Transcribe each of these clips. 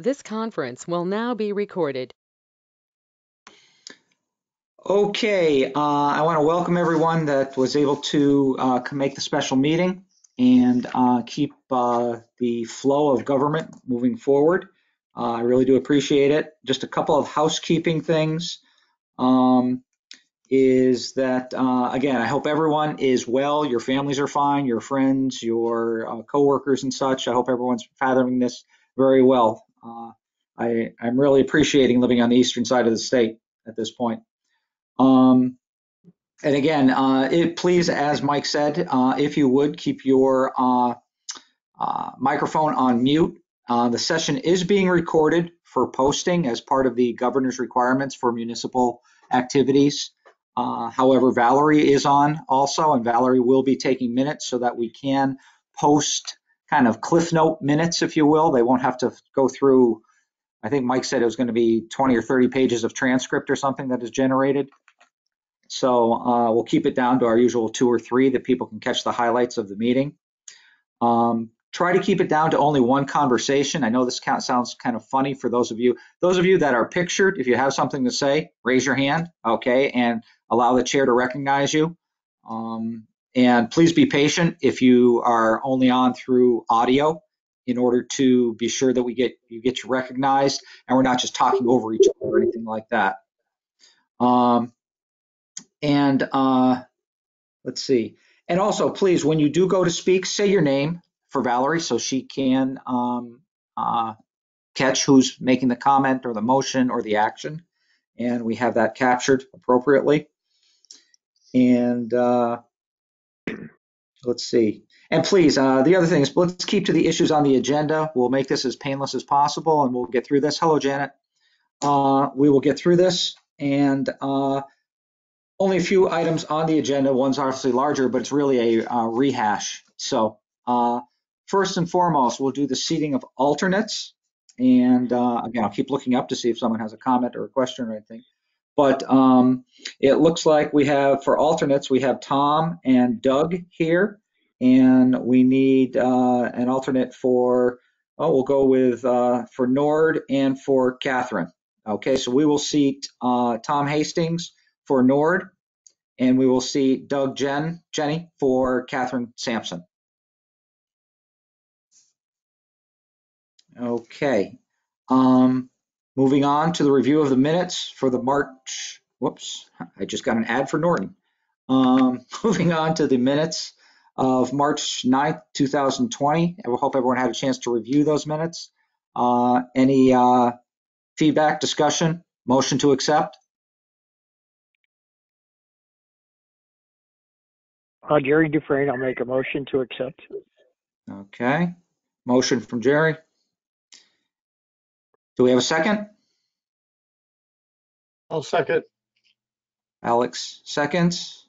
This conference will now be recorded. Okay, uh, I want to welcome everyone that was able to uh, make the special meeting and uh, keep uh, the flow of government moving forward. Uh, I really do appreciate it. Just a couple of housekeeping things um, is that, uh, again, I hope everyone is well, your families are fine, your friends, your coworkers and such. I hope everyone's fathoming this very well. Uh, I, I'm really appreciating living on the eastern side of the state at this point. Um, and again, uh, it, please, as Mike said, uh, if you would keep your uh, uh microphone on mute. Uh, the session is being recorded for posting as part of the governor's requirements for municipal activities. However, Valerie is on also, and Valerie will be taking minutes so that we can post kind of cliff note minutes, if you will. They won't have to go through, I think Mike said it was going to be 20 or 30 pages of transcript or something that is generated. So uh, we'll keep it down to our usual two or three that people can catch the highlights of the meeting. Um, try to keep it down to only one conversation. I know this count sounds kind of funny for those of you. Those of you that are pictured, if you have something to say, raise your hand, okay, and allow the chair to recognize you. Um, and please be patient if you are only on through audio in order to be sure that we get you get you recognized and we're not just talking over each other or anything like that. Um, and uh, let's see. And also, please, when you do go to speak, say your name for Valerie so she can um, uh, catch who's making the comment or the motion or the action. And we have that captured appropriately. And uh, let's see. And please, uh, the other thing is let's keep to the issues on the agenda. We'll make this as painless as possible and we'll get through this. Hello, Janet. Uh, we will get through this. And uh, only a few items on the agenda. One's obviously larger, but it's really a uh, rehash. So uh, first and foremost, we'll do the seating of alternates. And uh, again, I'll keep looking up to see if someone has a comment or a question or anything. But um, it looks like we have, for alternates, we have Tom and Doug here. And we need uh, an alternate for, oh, we'll go with uh, for Nord and for Catherine. Okay, so we will seat uh, Tom Hastings for Nord, and we will see Doug Jen, Jenny for Catherine Sampson. Okay. Um, moving on to the review of the minutes for the March, whoops, I just got an ad for Norton. Um, moving on to the minutes of March 9th, 2020. I hope everyone had a chance to review those minutes. Uh, any uh, feedback, discussion, motion to accept? Uh, Jerry Dufresne, I'll make a motion to accept. Okay, motion from Jerry. Do we have a second? I'll second. Alex seconds.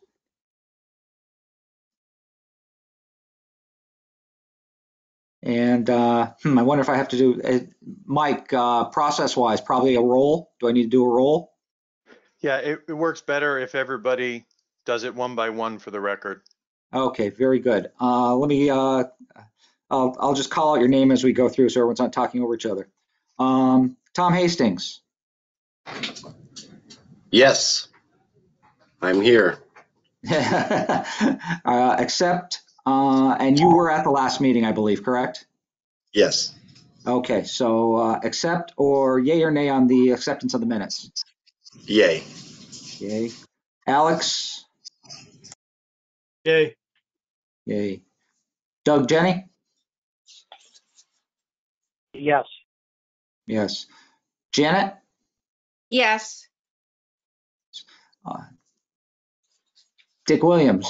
And uh, hmm, I wonder if I have to do, uh, Mike, uh, process-wise, probably a roll. Do I need to do a roll? Yeah, it, it works better if everybody does it one by one for the record. Okay, very good. Uh, let me, uh, I'll, I'll just call out your name as we go through so everyone's not talking over each other. Um, Tom Hastings, Yes, I'm here. uh, accept, uh, and you were at the last meeting, I believe, correct? Yes, Okay, so uh, accept or yay or nay on the acceptance of the minutes? yay. Yay. Alex, Yay. yay. Doug, Jenny? Yes. Yes. Janet? Yes, Uh, Dick Williams?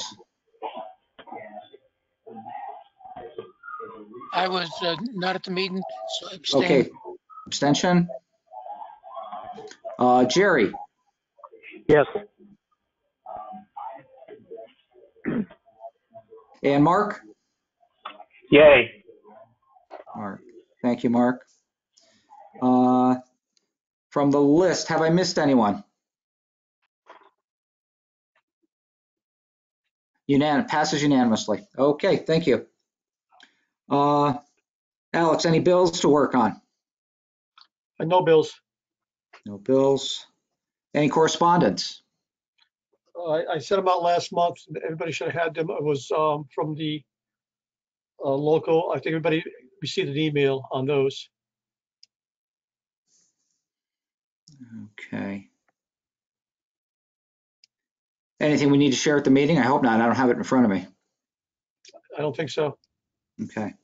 I was uh, not at the meeting, so I abstained. Okay, abstention? Uh, Jerry? Yes. And Mark? Yay. Mark. Thank you, Mark. Uh, From the list, have I missed anyone? Unanim, passes unanimously. Okay, thank you. Uh, Alex, any bills to work on? Uh, No bills. No bills. Any correspondence? Uh, I, I sent them out last month. Everybody should have had them. It was um, from the uh, local. I think everybody received an email on those. Okay. Anything we need to share at the meeting? I hope not. I don't have it in front of me. I don't think so. Okay.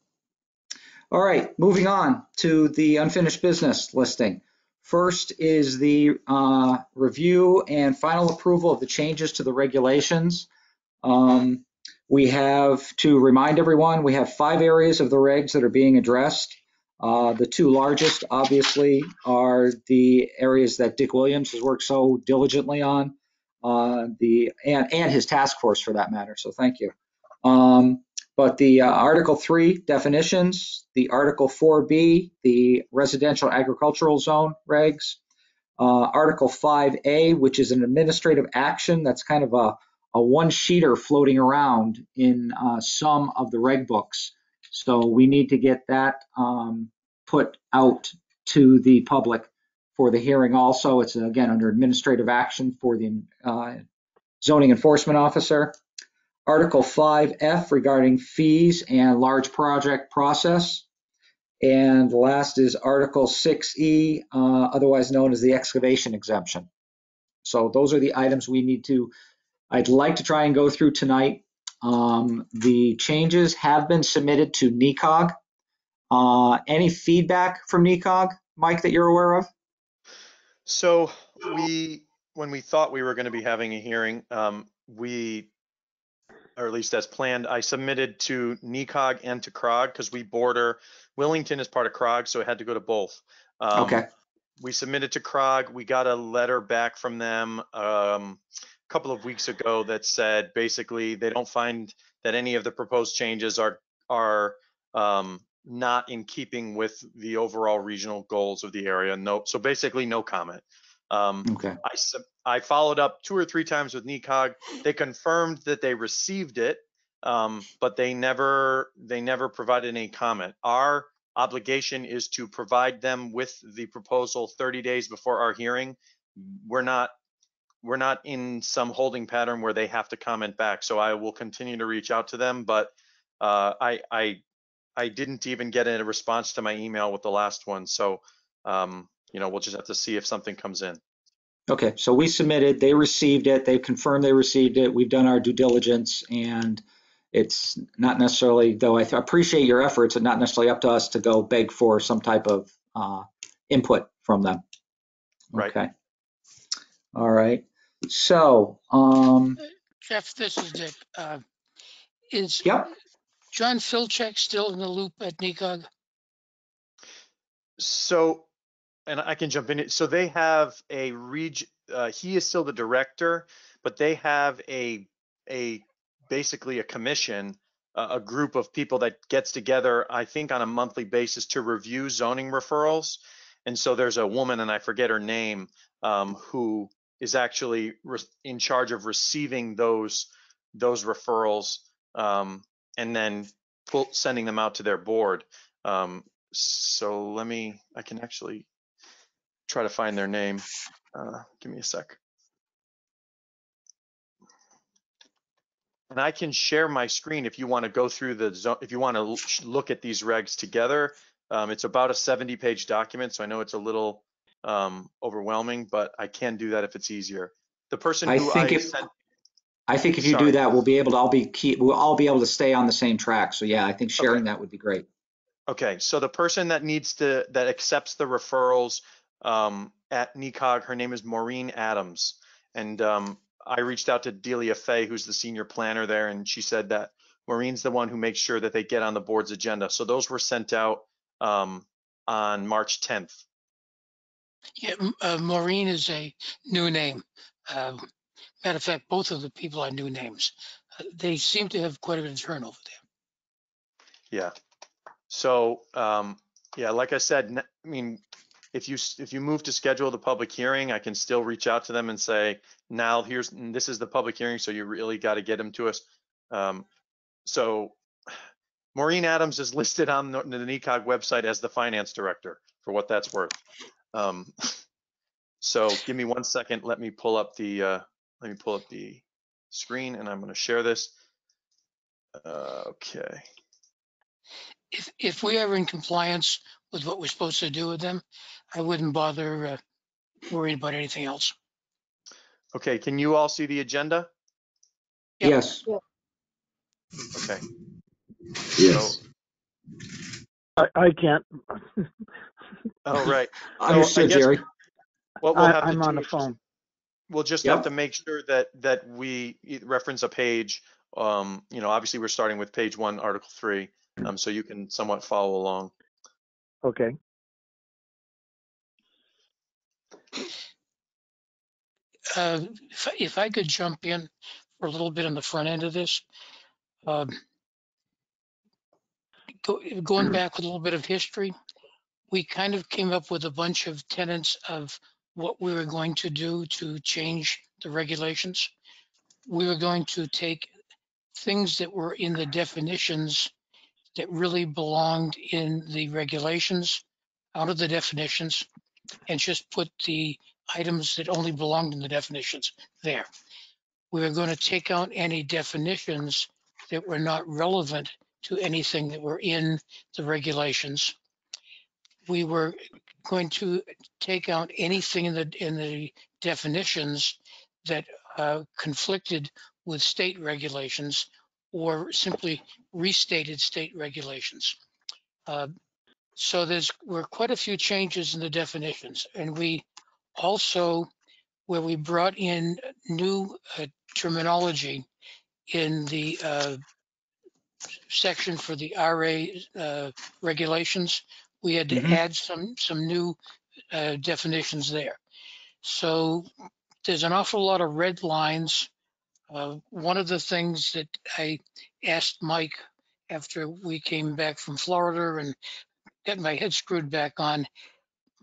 All right, moving on to the unfinished business listing. First is the uh, review and final approval of the changes to the regulations. Um, We have, to remind everyone, we have five areas of the regs that are being addressed. Uh, The two largest, obviously, are the areas that Dick Williams has worked so diligently on, uh, the, and, and his task force for that matter, so thank you. Um, But the uh, Article 3 definitions, the Article 4B, the residential agricultural zone regs, uh, Article 5A, which is an administrative action that's kind of a, a one-sheeter floating around in uh, some of the reg books. So we need to get that um, put out to the public for the hearing also. It's again under administrative action for the uh, zoning enforcement officer. Article 5F regarding fees and large project process. And last is Article 6E, uh, otherwise known as the excavation exemption. So those are the items we need to, I'd like to try and go through tonight. Um, The changes have been submitted to NECOG. Uh, Any feedback from NECOG, Mike, that you're aware of? So we, when we thought we were going to be having a hearing, um, we, or at least as planned, I submitted to NECOG and to CRCOG because we border, Willington is part of CRCOG, so it had to go to both. Um, Okay, we submitted to CRCOG. We got a letter back from them um, couple of weeks ago that said basically they don't find that any of the proposed changes are are um, not in keeping with the overall regional goals of the area. No, so basically no comment. Um, okay, I I followed up two or three times with NECOG. They confirmed that they received it, um, but they never they never provided any comment. Our obligation is to provide them with the proposal 30 days before our hearing. We're not we're not in some holding pattern where they have to comment back. So I will continue to reach out to them, but uh, I I I didn't even get a response to my email with the last one. So um, you know we'll just have to see if something comes in. okay. So we submitted, they received it, they confirmed they received it, we've done our due diligence, and it's not necessarily, though I th- appreciate your efforts, it's not necessarily up to us to go beg for some type of uh, input from them. Right. Okay. All right. So, um, Jeff, this is Dick. Uh, Is yep, John Filchak still in the loop at NECOG? So, and I can jump in. it. So they have a reg. Uh, he is still the director, but they have a a basically a commission, a, a group of people that gets together. I think on a monthly basis to review zoning referrals. And so there's a woman, and I forget her name, um, who is actually in charge of receiving those those referrals um, and then pull, sending them out to their board. Um, so let me, I can actually try to find their name. Uh, give me a sec. And I can share my screen if you want to go through the zone, if you want to look at these regs together. Um, it's about a 70 page document, so I know it's a little um, overwhelming, but I can do that if it's easier. The person I who think I if- sent, I think if you Sorry. do that, we'll be able to all be key, we'll all be able to stay on the same track. So yeah, I think sharing that would be great. Okay, so the person that needs to, that accepts the referrals um, at NECOG, her name is Maureen Adams. And um, I reached out to Delia Fay, who's the senior planner there, and she said that Maureen's the one who makes sure that they get on the board's agenda. So those were sent out um, on March 10th. Yeah, uh, Maureen is a new name. Um, Matter of fact, both of the people are new names. Uh, They seem to have quite a bit of turnover there. Yeah. So, um, yeah, like I said, I mean, if you, if you move to schedule the public hearing, I can still reach out to them and say, now here's, this is the public hearing, so you really got to get them to us. Um, so Maureen Adams is listed on the the NECOG website as the finance director, for what that's worth. Um, so give me one second. Let me pull up the uh, let me pull up the screen, and I'm going to share this. Uh, okay. If, if we are in compliance with what we're supposed to do with them, I wouldn't bother uh, worrying about anything else. Okay. Can you all see the agenda? Yeah. Yes. Okay. Yes. I, I can't. All right. I Understood, guess- Jerry. What we'll I, have to I'm on do the is just- phone. We'll just Yep. have to make sure that that we reference a page. Um, you know, obviously we're starting with page one, article three, um, so you can somewhat follow along. Okay. Uh, If, I- if I could jump in for a little bit on the front end of this. um, go- Going back with a little bit of history, we kind of came up with a bunch of tenets of what we were going to do to change the regulations. We were going to take things that were in the definitions that really belonged in the regulations out of the definitions and just put the items that only belonged in the definitions there. We were going to take out any definitions that were not relevant to anything that were in the regulations. We were going to take out anything in the, in the definitions that uh, conflicted with state regulations or simply restated state regulations. Uh, So there's, were quite a few changes in the definitions and we also, where we brought in new uh, terminology in the uh, section for the RA uh, regulations, we had to Mhm. add some, some new uh, definitions there. So there's an awful lot of red lines. Uh, One of the things that I asked Mike after we came back from Florida and got my head screwed back on,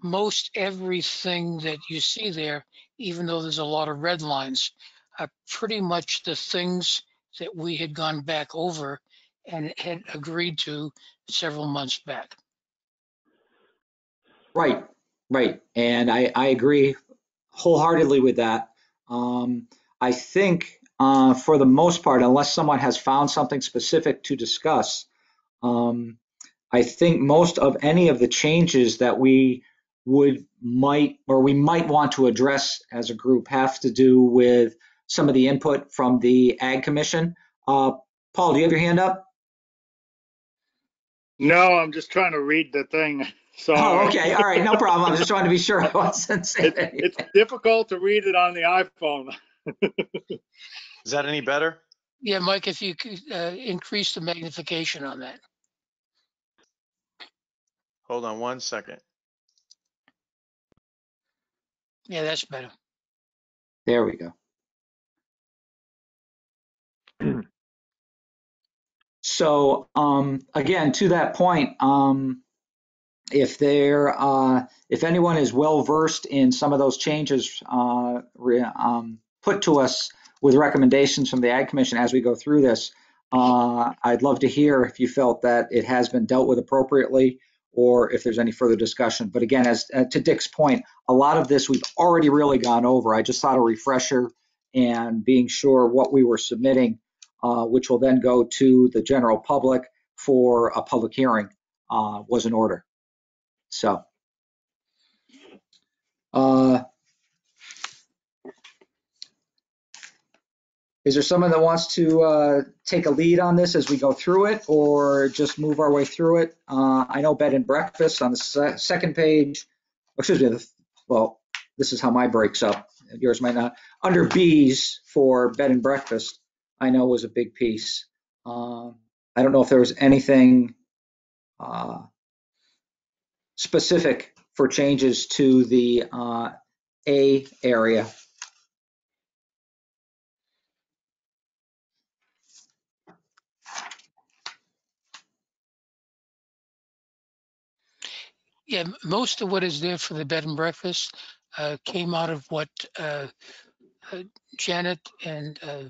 most everything that you see there, even though there's a lot of red lines, are pretty much the things that we had gone back over and had agreed to several months back. Right, right. And I, I agree wholeheartedly with that. Um, I think, uh, for the most part, unless someone has found something specific to discuss, um, I think most of any of the changes that we would, might, or we might want to address as a group have to do with some of the input from the Ag Commission. Uh, Paul, do you have your hand up? No, I'm just trying to read the thing. So Oh, okay, all right, no problem. I'm just wanted to be sure I wasn't saying It's, anything. it's difficult to read it on the iPhone. Is that any better? Yeah, Mike, if you could uh, increase the magnification on that. Hold on one second. Yeah, that's better. There we go. So, um, again, to that point, um, if there, uh, if anyone is well versed in some of those changes, uh, um, put to us with recommendations from the Ag Commission as we go through this, uh, I'd love to hear if you felt that it has been dealt with appropriately or if there's any further discussion. But again, as uh, to Dick's point, a lot of this we've already really gone over. I just thought a refresher and being sure what we were submitting, uh, which will then go to the general public for a public hearing, uh, was in order. So. Uh, Is there someone that wants to uh, take a lead on this as we go through it or just move our way through it? Uh, I know bed and breakfast on the se- second page, excuse me, the- well, this is how my breaks up. Yours might not. Under Bs for bed and breakfast, I know was a big piece. Um, I don't know if there was anything uh, specific for changes to the uh, A area. Yeah, most of what is there for the bed and breakfast uh, came out of what uh, uh, Janet and, uh,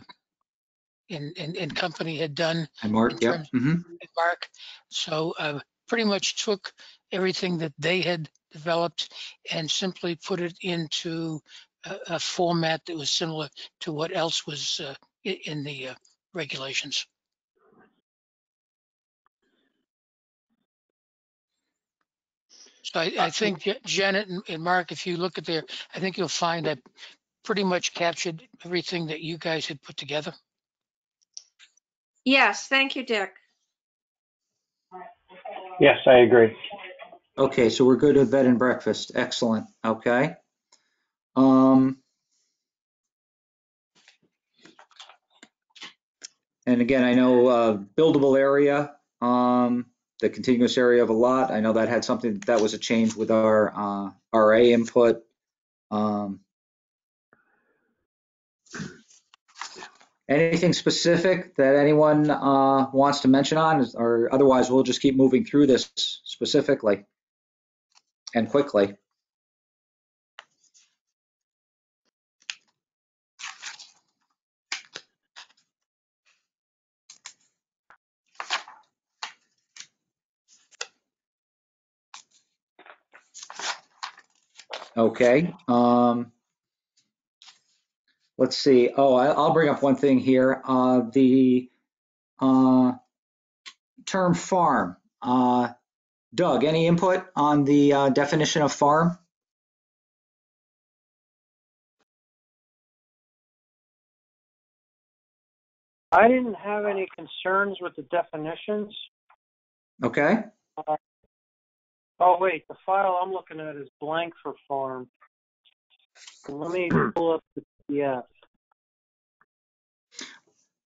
and, and, and company had done And Mark, yep. terms- mhm. Mark. So uh, pretty much took everything that they had developed and simply put it into a, a format that was similar to what else was uh, in the uh, regulations. So I, I think Ja- Janet and- and Mark, if you look at there, I think you'll find that pretty much captured everything that you guys had put together. Yes, thank you, Dick. Yes, I agree. Okay, so we're good with bed and breakfast. Excellent. Okay. Um, and again, I know uh, buildable area, um, the contiguous area of a lot. I know that had something that was a change with our uh, RA input. Um, anything specific that anyone uh, wants to mention on, or otherwise we'll just keep moving through this specifically and quickly. Okay, um, let's see. Oh, I- I'll bring up one thing here. Uh, the, uh, term farm. Uh, Doug, any input on the, uh, definition of farm? I didn't have any concerns with the definitions. Okay, Oh, wait, the file I'm looking at is blank for farm. Let me pull up the PDF.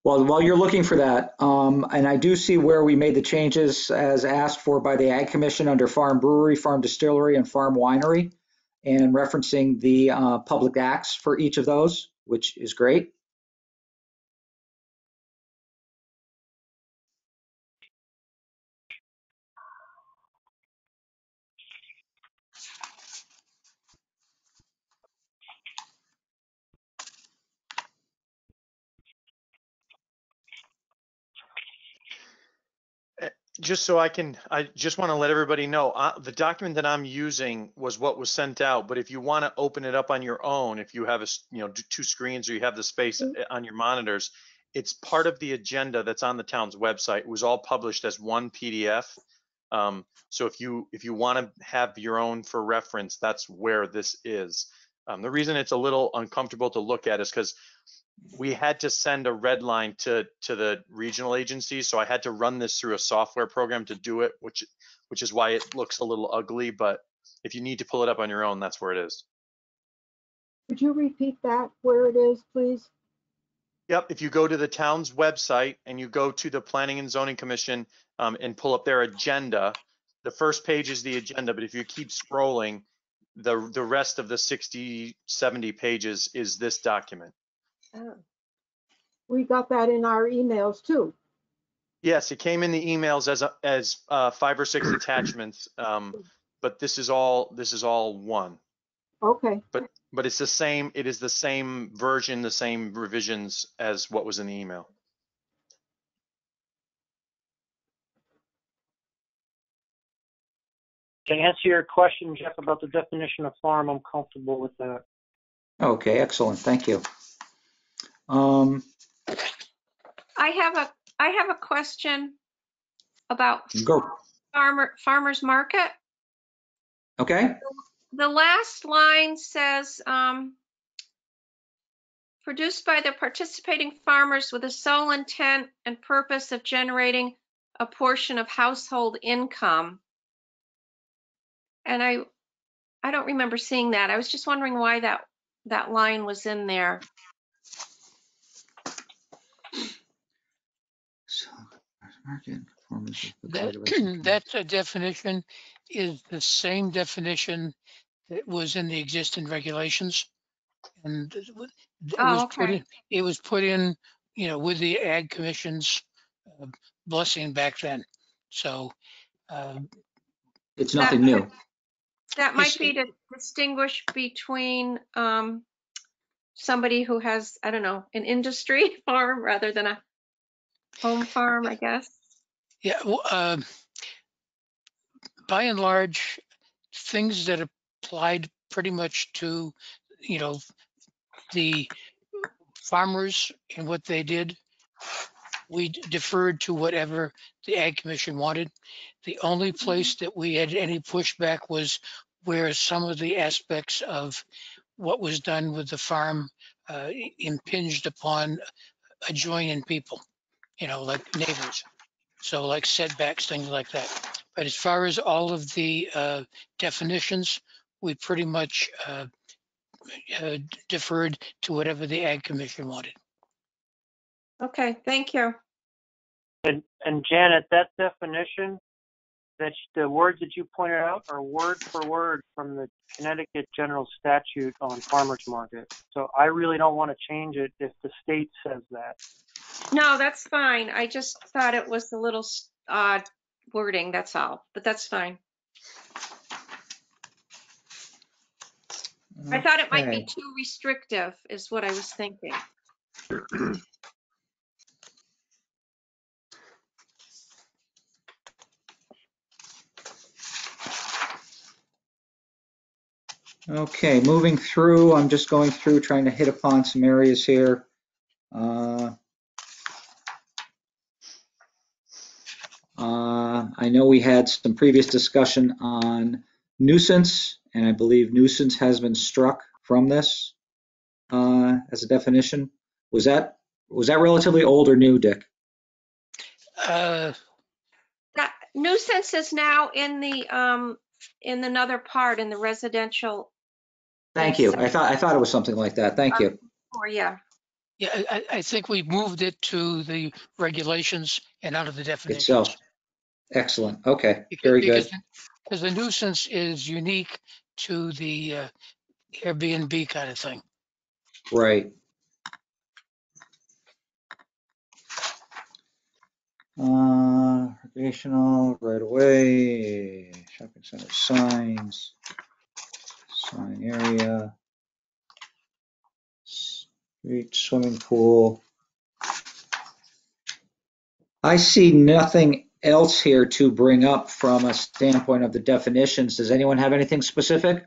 Well, while you're looking for that, um, and I do see where we made the changes as asked for by the Ag Commission under farm brewery, farm distillery, and farm winery, and referencing the, uh, public acts for each of those, which is great. Just so I can, I just want to let everybody know, uh, the document that I'm using was what was sent out, but if you want to open it up on your own, if you have a, s- you know, d- two screens or you have the space uh, on your monitors, it's part of the agenda that's on the town's website. It was all published as one PDF. Um, so if you, if you want to have your own for reference, that's where this is. Um, the reason it's a little uncomfortable to look at is because we had to send a red line to to the regional agencies so i had to run this through a software program to do it which which is why it looks a little ugly but if you need to pull it up on your own that's where it is Could you repeat that, where it is, please? yep if you go to the town's website and you go to the planning and zoning commission um, and pull up their agenda the first page is the agenda but if you keep scrolling the the rest of the 60 70 pages is this document Oh. We got that in our emails too. Yes, it came in the emails as a, as uh, five or six attachments, um, but this is all this is all one. Okay, But but it's the same. It is the same version, the same revisions as what was in the email. To answer your question, Jeff, about the definition of farm, I'm comfortable with that. Okay, excellent. Thank you. Um, I have a, I have a question about go. farmer, farmer's market. Okay, The last line says, um, produced by the participating farmers with the sole intent and purpose of generating a portion of household income. And I, I don't remember seeing that. I was just wondering why that, that line was in there. Market, performance of the That, cultivation that uh, definition is the same definition that was in the existing regulations. And it wa- it Oh, was put okay. in, it was put in, you know, with the Ag Commission's uh, blessing back then. So, uh, It's nothing new. That might Yes, be to distinguish between um, somebody who has, I don't know, an industry farm rather than a home farm, I guess. Yeah, um, by and large, things that applied pretty much to, you know, the farmers and what they did, we deferred to whatever the Ag Commission wanted. The only place that we had any pushback was where some of the aspects of what was done with the farm uh, impinged upon adjoining people, you know, like neighbors. So like setbacks, things like that. But as far as all of the uh, definitions, we pretty much uh, uh, deferred to whatever the Ag Commission wanted. Okay, thank you. And, and Janet, that definition, that the words that you pointed out are word for word from the Connecticut General Statute on farmers market. So I really don't want to change it if the state says that. No, that's fine. I just thought it was a little odd wording, that's all, but that's fine. I thought it might be Okay. too restrictive is what I was thinking. Okay, moving through, I'm just going through, trying to hit upon some areas here. Uh, uh, I know we had some previous discussion on nuisance, and I believe nuisance has been struck from this uh, as a definition. Was that, was that relatively old or new, Dick? Uh, That nuisance is now in the, um, in another part, in the residential, Thank you. I thought, I thought it was something like that. Thank you. or yeah. Yeah, I, I- I think we moved it to the regulations and out of the definition. Itself. Excellent. Okay, Because- very good. because- Because the nuisance is unique to the uh, Airbnb kind of thing. Right. Uh, recreational, right away, shopping center signs, sign area, street swimming pool. I see nothing else here to bring up from a standpoint of the definitions. Does anyone have anything specific?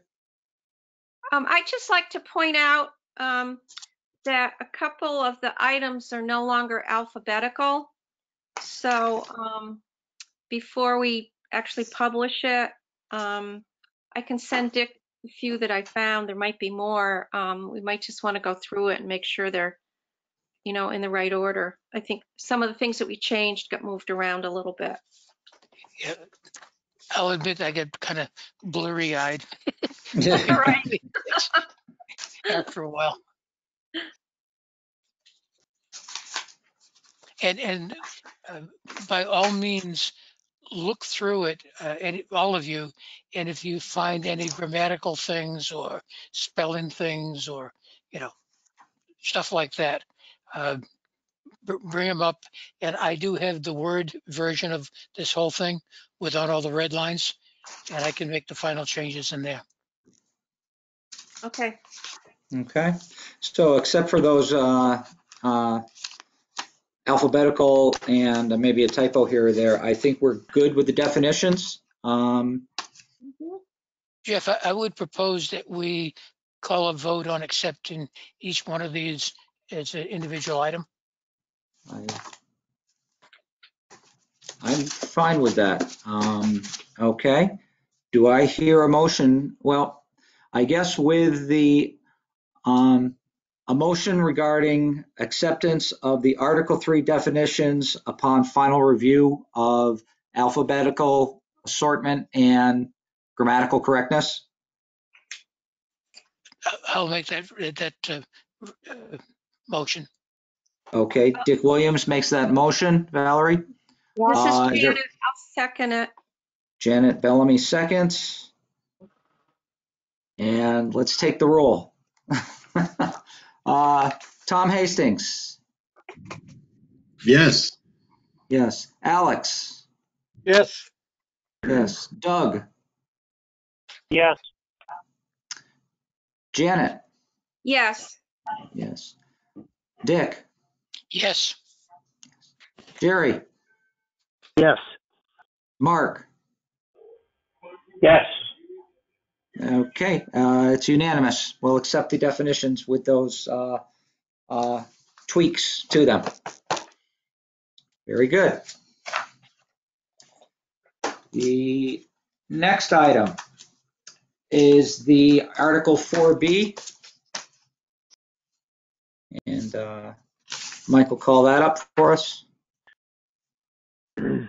Um, I'd just like to point out, um, that a couple of the items are no longer alphabetical. So, um, before we actually publish it, um, I can send Dick few that I found. There might be more. Um, we might just want to go through it and make sure they're, you know, in the right order. I think some of the things that we changed got moved around a little bit. Yeah. I'll admit I get kind of blurry eyed Right. after a while. And, and uh, by all means, look through it, uh, any, all of you, and if you find any grammatical things or spelling things or, you know, stuff like that, uh, br- bring them up. And I do have the Word version of this whole thing without all the red lines, and I can make the final changes in there. Okay. Okay, so except for those uh, uh, alphabetical and maybe a typo here or there, I think we're good with the definitions. Um, Jeff, I, I would propose that we call a vote on accepting each one of these as an individual item. I- I'm fine with that. Um, Okay, do I hear a motion? Well, I guess with the, um, a motion regarding acceptance of the Article 3 definitions upon final review of alphabetical assortment and grammatical correctness? I- I'll make that, that uh, uh, motion. Okay, Dick Williams makes that motion. Valerie? This Uh, is is there- Janet. I'll second it. Janet Bellamy seconds. And let's take the roll. Uh, Tom Hastings, Yes. yes. Alex, Yes, yes. Doug, Yes, Janet, Yes. yes. Dick, Yes, Jerry, yes, Mark, yes, Okay, uh, it's unanimous. We'll accept the definitions with those uh, uh, tweaks to them. Very good. The next item is the Article 4B. And uh, will call that up for us.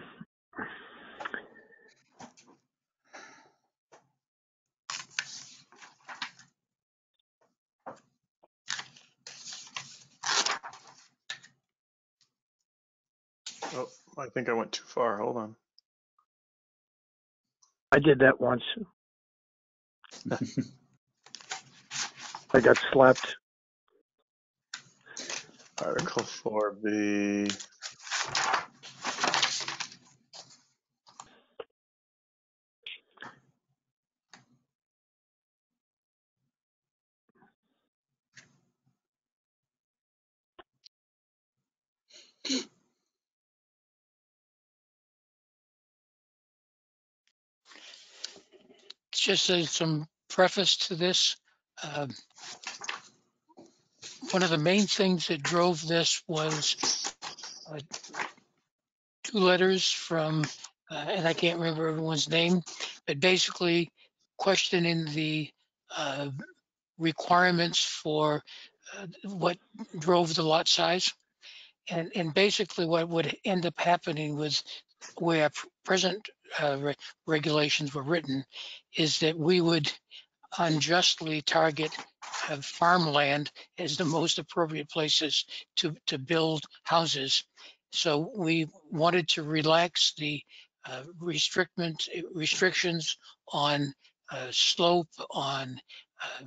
Oh, I think I went too far. Hold on. I did that once. I got slapped. Article 4B. Just as some preface to this, um, one of the main things that drove this was uh, two letters from, uh, and I can't remember everyone's name, but basically questioning the uh, requirements for uh, what drove the lot size. And, and basically what would end up happening was where pr- present uh, re- regulations were written is that we would unjustly target uh, farmland as the most appropriate places to, to build houses. So we wanted to relax the uh, restrictment, restrictions on uh, slope, on uh,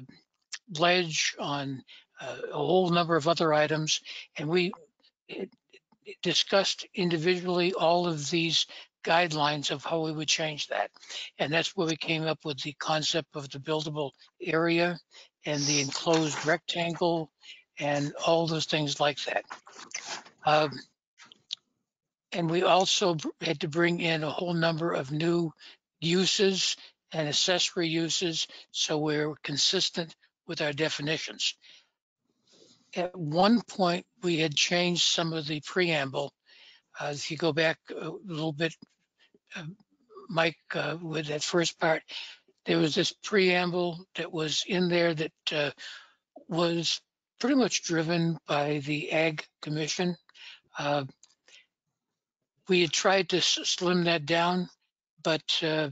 ledge, on uh, a whole number of other items. And we discussed individually all of these guidelines of how we would change that. And that's where we came up with the concept of the buildable area and the enclosed rectangle and all those things like that. Um, and we also had to bring in a whole number of new uses and accessory uses, so we're consistent with our definitions. At one point, we had changed some of the preamble. Uh, if you go back a little bit, Mike, uh, with that first part, there was this preamble that was in there that uh, was pretty much driven by the Ag Commission. Uh, we had tried to slim that down, but uh,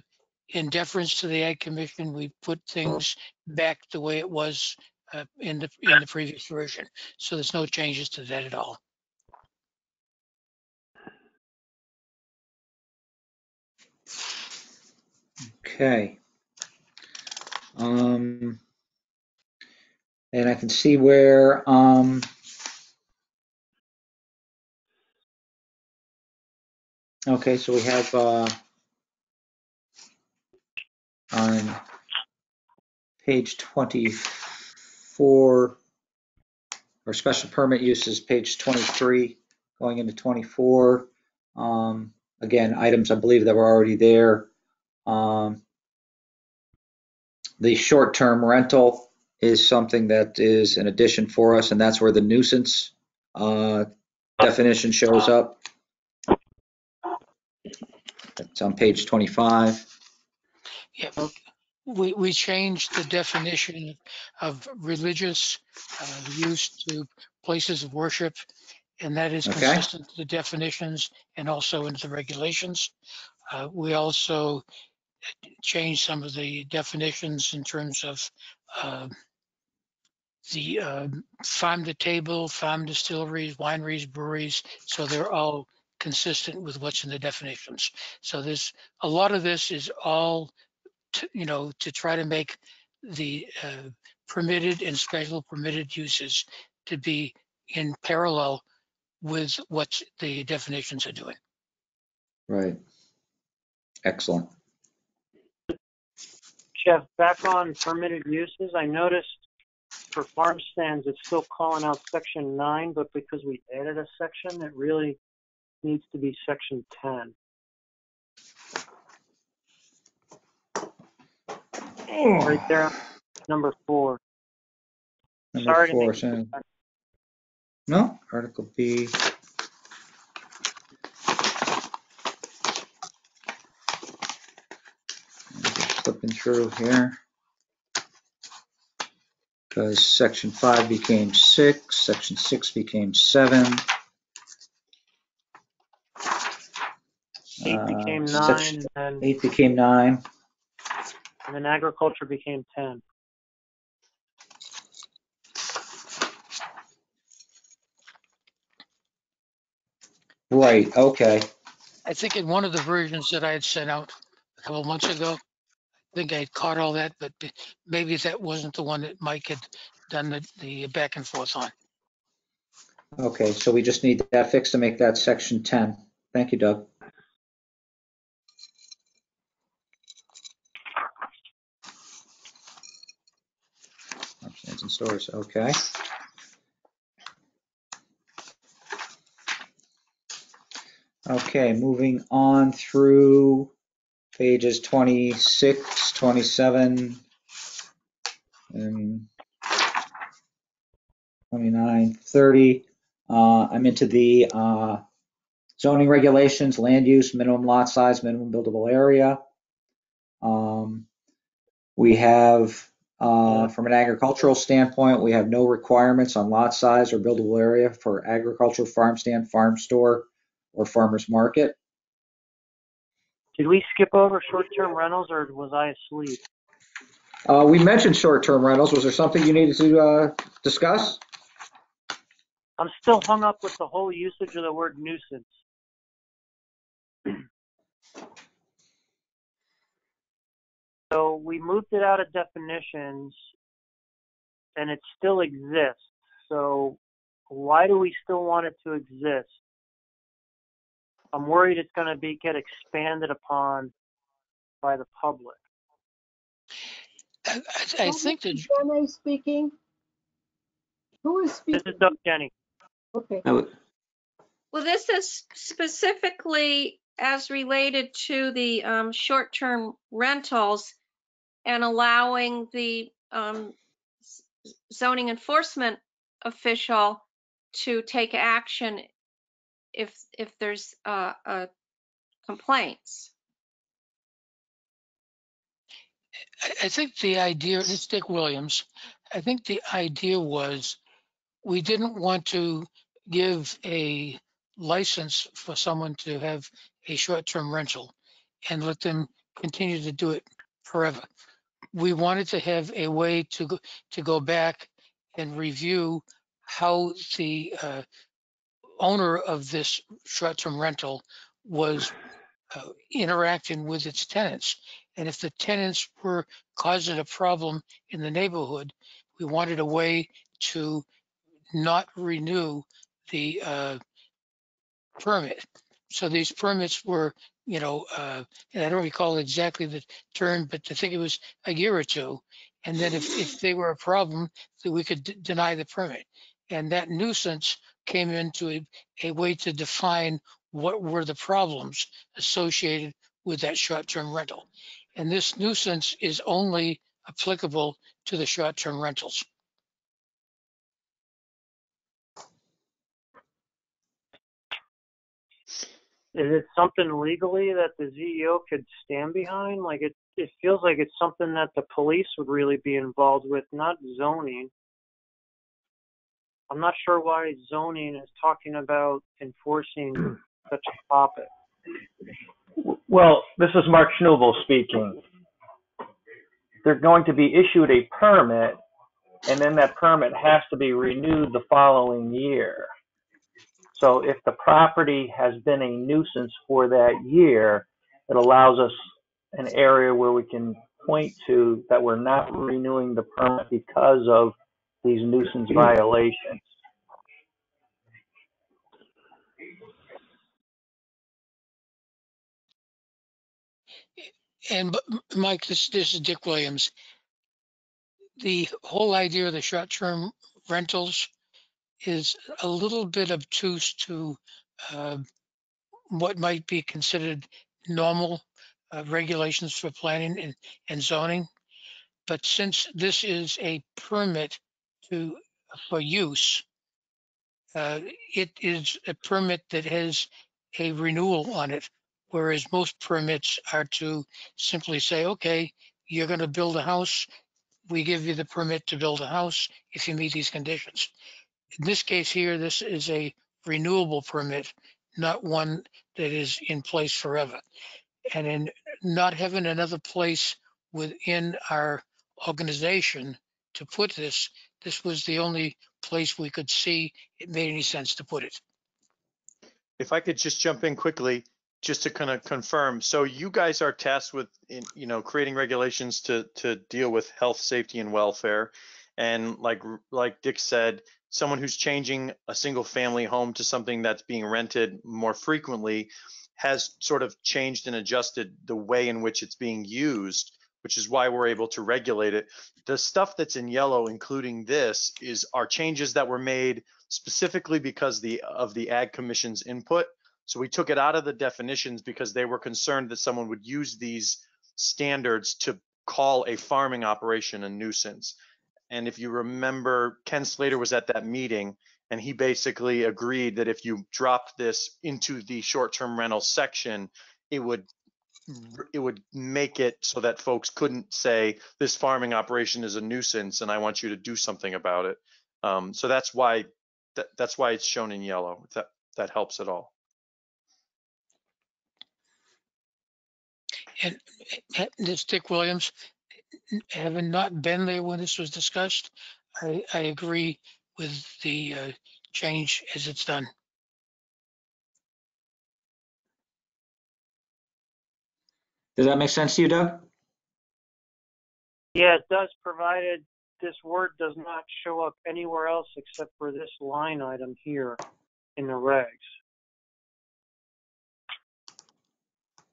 in deference to the Ag Commission, we put things back the way it was uh, in the in the previous version. So there's no changes to that at all. Okay. Um, and I can see where, um, okay, so we have, uh, on page 24, or special permit uses, page 23, going into 24. Um, again, items I believe that were already there. Um, the short-term rental is something that is an addition for us, and that's where the nuisance uh, definition shows up. It's on page 25. Yeah, we, we changed the definition of religious uh, use to places of worship. And that is Okay. consistent to the definitions and also into the regulations. Uh, we also changed some of the definitions in terms of uh, the uh, farm to table, farm distilleries, wineries, breweries. So they're all consistent with what's in the definitions. So there's a lot of this is all to, you know, to try to make the uh, permitted and special permitted uses to be in parallel with what the definitions are doing. Right. Excellent. Jeff, back on permitted uses, I noticed for farm stands, it's still calling out section nine, but because we added a section, it really needs to be section ten. Hmm. right there, number four. Number Sorry to four, make No, Article B. Flipping through here. Because section five became six, section six became seven. Eight Uh, became section- nine, and then, Eight became nine. and then agriculture became ten. Right, okay. I think in one of the versions that I had sent out a couple months ago, I think I caught all that, but maybe that wasn't the one that Mike had done the, the back and forth on. Okay, so we just need that fixed to make that section 10. Thank you, Doug. And stores, okay. Okay, moving on through pages 26, 27, and 29, 30. Uh, I'm into the uh, zoning regulations, land use, minimum lot size, minimum buildable area. Um, We have, uh, from an agricultural standpoint, we have no requirements on lot size or buildable area for agricultural farm stand, farm store, or farmer's market. Did we skip over short-term rentals, or was I asleep? Uh, We mentioned short-term rentals. Was there something you needed to uh, discuss? I'm still hung up with the whole usage of the word nuisance. So we moved it out of definitions and it still exists. So why do we still want it to exist? I'm worried it's going to be get expanded upon by the public. I, I- I think that Jenny speaking? Who is speaking? This is Doug Jenny. Okay. Well, this is specifically as related to the um, short-term rentals and allowing the um, zoning enforcement official to take action if, if there's uh, uh, complaints. I, think the idea, is Dick Williams, I think the idea was we didn't want to give a license for someone to have a short-term rental and let them continue to do it forever. We wanted to have a way to go, to go back and review how the uh, owner of this short-term rental was uh, interacting with its tenants. And if the tenants were causing a problem in the neighborhood, we wanted a way to not renew the uh, permit. So these permits were, you know, uh, and I don't recall exactly the term, but I think it was a year or two. And then if, if they were a problem, that we could deny the permit. And that nuisance came into a, a way to define what were the problems associated with that short-term rental. And this nuisance is only applicable to the short-term rentals. Is it something legally that the CEO could stand behind? Like it, it feels like it's something that the police would really be involved with, not zoning. I'm not sure why zoning is talking about enforcing such a topic. Well, this is Mark Schnubel speaking. They're going to be issued a permit, and then that permit has to be renewed the following year. So if the property has been a nuisance for that year, it allows us an area where we can point to that we're not renewing the permit because of these nuisance violations. And Mike, this, this is Dick Williams. The whole idea of the short-term rentals is a little bit obtuse to uh, what might be considered normal uh, regulations for planning and, and zoning. But since this is a permit to, for use, uh, it is a permit that has a renewal on it, whereas most permits are to simply say, okay, you're going to build a house. We give you the permit to build a house if you meet these conditions. In this case here, this is a renewable permit, not one that is in place forever. And in not having another place within our organization to put this, this was the only place we could see it made any sense to put it. If I could just jump in quickly, just to kind of confirm. So you guys are tasked with, in, you know, creating regulations to to deal with health, safety, and welfare. And like like Dick said, someone who's changing a single family home to something that's being rented more frequently has sort of changed and adjusted the way in which it's being used, which is why we're able to regulate it. The stuff that's in yellow, including this, is our changes that were made specifically because the of the Ag Commission's input. So we took it out of the definitions because they were concerned that someone would use these standards to call a farming operation a nuisance. And if you remember, Ken Slater was at that meeting and he basically agreed that if you dropped this into the short-term rental section, it would it would make it so that folks couldn't say this farming operation is a nuisance and I want you to do something about it. Um, so that's why that, that's why it's shown in yellow. That that helps at all. And this Dick Williams, having not been there when this was discussed, I, I agree with the uh, change as it's done. Does that make sense to you, Doug? Yeah, it does, provided this word does not show up anywhere else except for this line item here in the regs.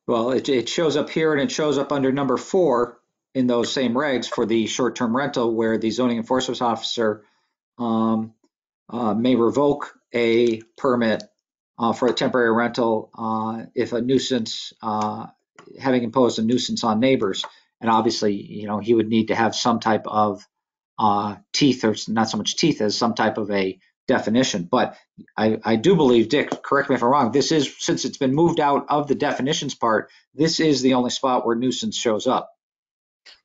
Well, it, it shows up here and it shows up under number four in those same regs for the short-term rental where the zoning enforcement officer um, uh, may revoke a permit uh, for a temporary rental uh, if a nuisance, uh, having imposed a nuisance on neighbors. And obviously, you know, he would need to have some type of uh, teeth or not so much teeth as some type of a definition. But I, I do believe, Dick, correct me if I'm wrong, this is, since it's been moved out of the definitions part, this is the only spot where nuisance shows up.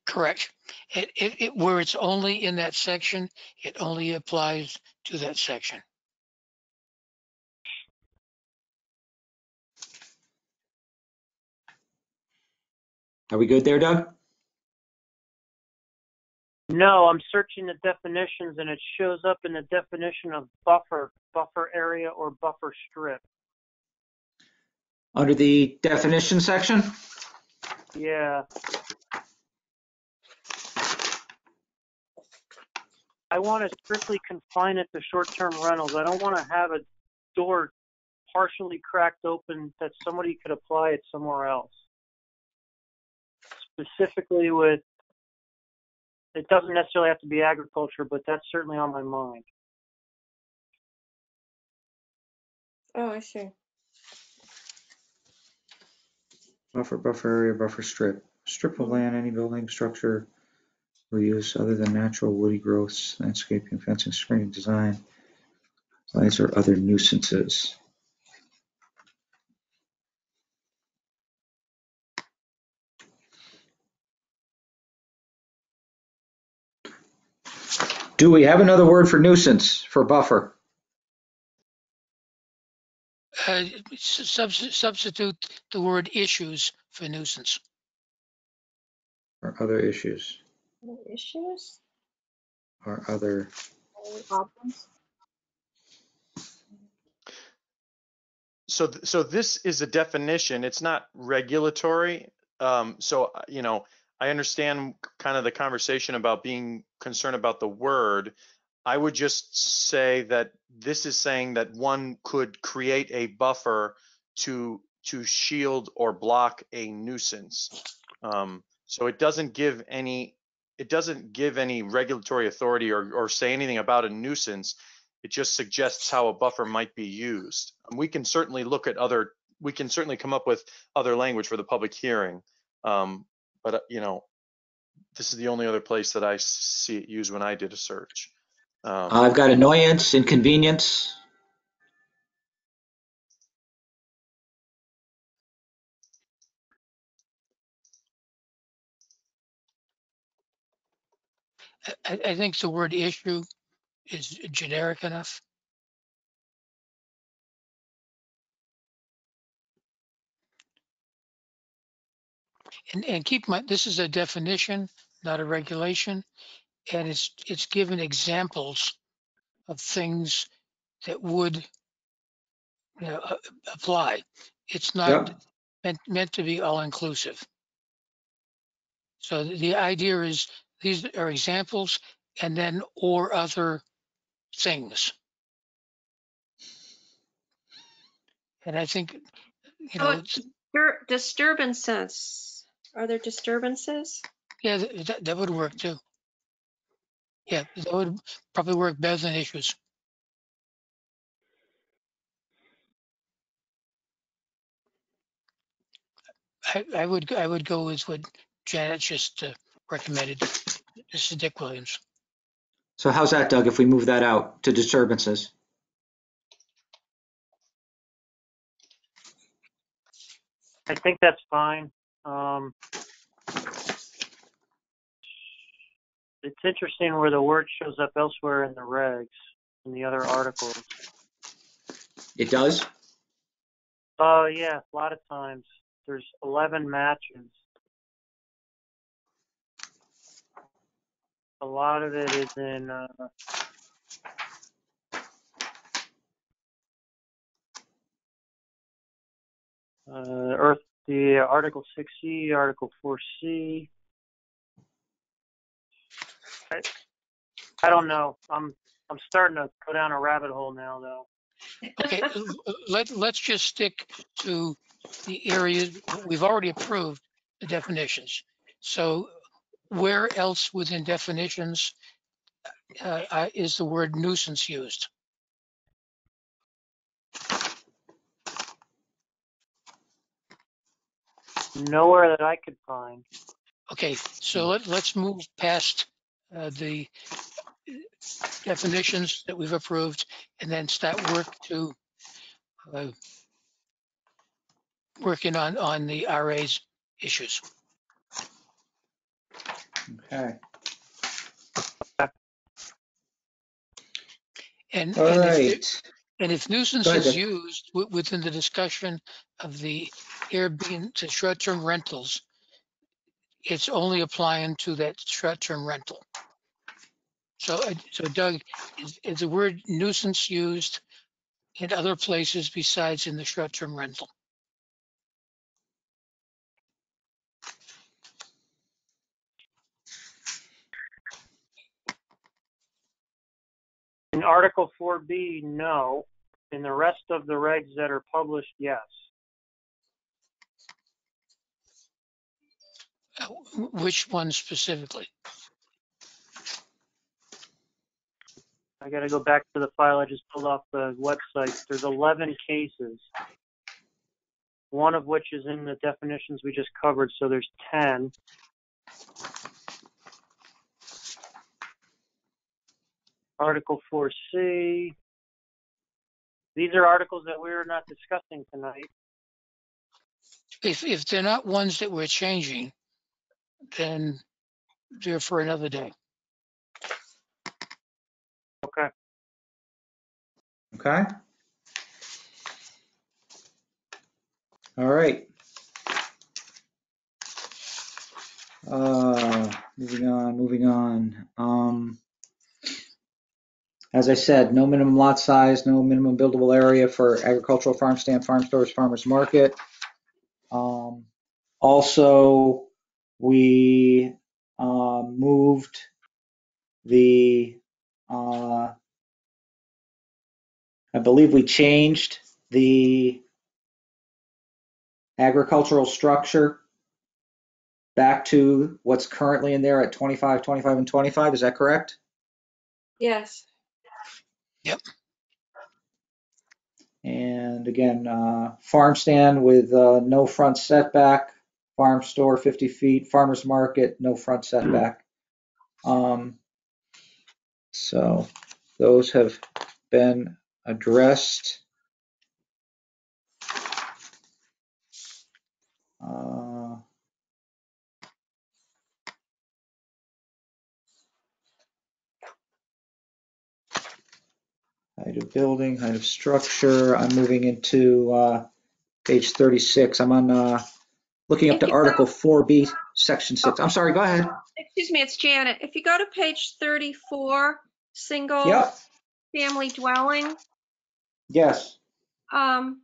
Correct. It, it, it, where it's only in that section, it only applies to that section. Are we good there, Doug? No, I'm searching the definitions and it shows up in the definition of buffer, buffer area or buffer strip. Under the definition section? Yeah. I want to strictly confine it to short-term rentals. I don't want to have a door partially cracked open that somebody could apply it somewhere else. Specifically with, it doesn't necessarily have to be agriculture, but that's certainly on my mind. Oh, I see. Buffer, buffer area, buffer strip. Strip of land, any building, structure, or use other than natural woody growths, landscaping, fencing, screening, design, lights or other nuisances. Do we have another word for nuisance for buffer? Uh, subs- substitute the word issues for nuisance. Or other issues? Any issues? Or other, problems? So, th- so this is a definition. It's not regulatory. Um, so, you know, I understand kind of the conversation about being concerned about the word. I would just say that this is saying that one could create a buffer to to shield or block a nuisance. Um, so it doesn't give any it doesn't give any regulatory authority or, or say anything about a nuisance. It just suggests how a buffer might be used. And we can certainly look at other we can certainly come up with other language for the public hearing. Um, but uh, you know, this is the only other place that I see it used when I did a search. Um, I've got annoyance, inconvenience. I, I think the word issue is generic enough. And, and keep in mind, this is a definition, not a regulation, and it's, it's given examples of things that would you know, a- apply. It's not Yep. meant, meant to be all-inclusive. So the the idea is, these are examples and then or other things. And I think, you Oh, know, it's- it's- Disturbances. Are there disturbances? yeah, th- that, that would work too. Yeah, that would probably work better than issues. I, I would, I would go with what Janet just uh, recommended. This is Dick Williams. So how's that, Doug, if we move that out to disturbances? I think that's fine. Um, it's interesting where the word shows up elsewhere in the regs, in the other articles. It does? Oh, yeah, a lot of times. There's 11 matches. A lot of it is in, uh, uh, Earth, the Article 6C, Article 4C. I, I don't know. I'm, I'm starting to go down a rabbit hole now, though. Okay, let, let's just stick to the areas, we've already approved the definitions. So where else within definitions uh, uh, is the word nuisance used? Nowhere that I could find. Okay, so let, let's move past uh, the definitions that we've approved and then start work to uh, working on, on the RA's issues. Okay. And, All and if, there- right. And if nuisance ahead, is Dick. used wi- within the discussion of the Airbnb to short-term rentals, it's only applying to that short-term rental. So, uh, so Doug, is, is the word nuisance used in other places besides in the short-term rental? In Article 4B, no. In the rest of the regs that are published, yes. Which one specifically? I got to go back to the file I just pulled off the website. There's 11 cases. One of which is in the definitions we just covered, so there's 10. Article 4C. These are articles that we're not discussing tonight. If, if they're not ones that we're changing, then they're for another day. Okay. Okay. All right. Uh, moving on, moving on. Um, as I said, no minimum lot size, no minimum buildable area for agricultural farm stand, farm stores, farmers market. Um, also, we, uh, moved the, uh, I believe we changed the agricultural structure back to what's currently in there at 25, 25, and 25. Is that correct? Yes. And again, uh, farm stand with uh, no front setback, farm store 50 feet, farmer's market, no front setback. Um, So those have been addressed. Uh, Height of building, height of structure. I'm moving into uh, page 36. I'm on, uh, looking up If to you go- Article 4B, Section 6. I'm sorry, go ahead. Excuse me, it's Janet. If you go to page 34, single Yep, family dwelling, yes. um,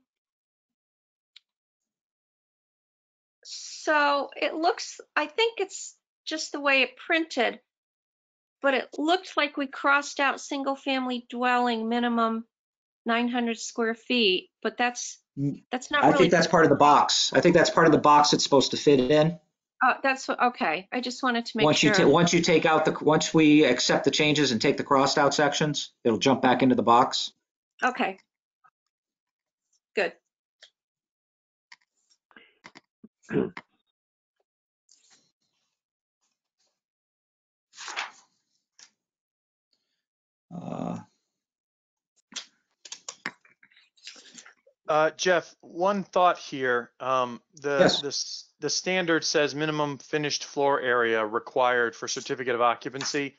so it looks, I think it's just the way it printed, but it looked like we crossed out single family dwelling minimum 900 square feet, but that's, Mm, that's not I really. think that's part of the box. I think that's part of the box it's supposed to fit in. Uh, that's, what- okay, I just wanted to make Once you, ta- sure. once you take out the, once we accept the changes and take the crossed out sections, it'll jump back into the box. Okay. Good. Uh, Uh, Jeff, one thought here. Um, the, Yes. the, the standard says minimum finished floor area required for certificate of occupancy.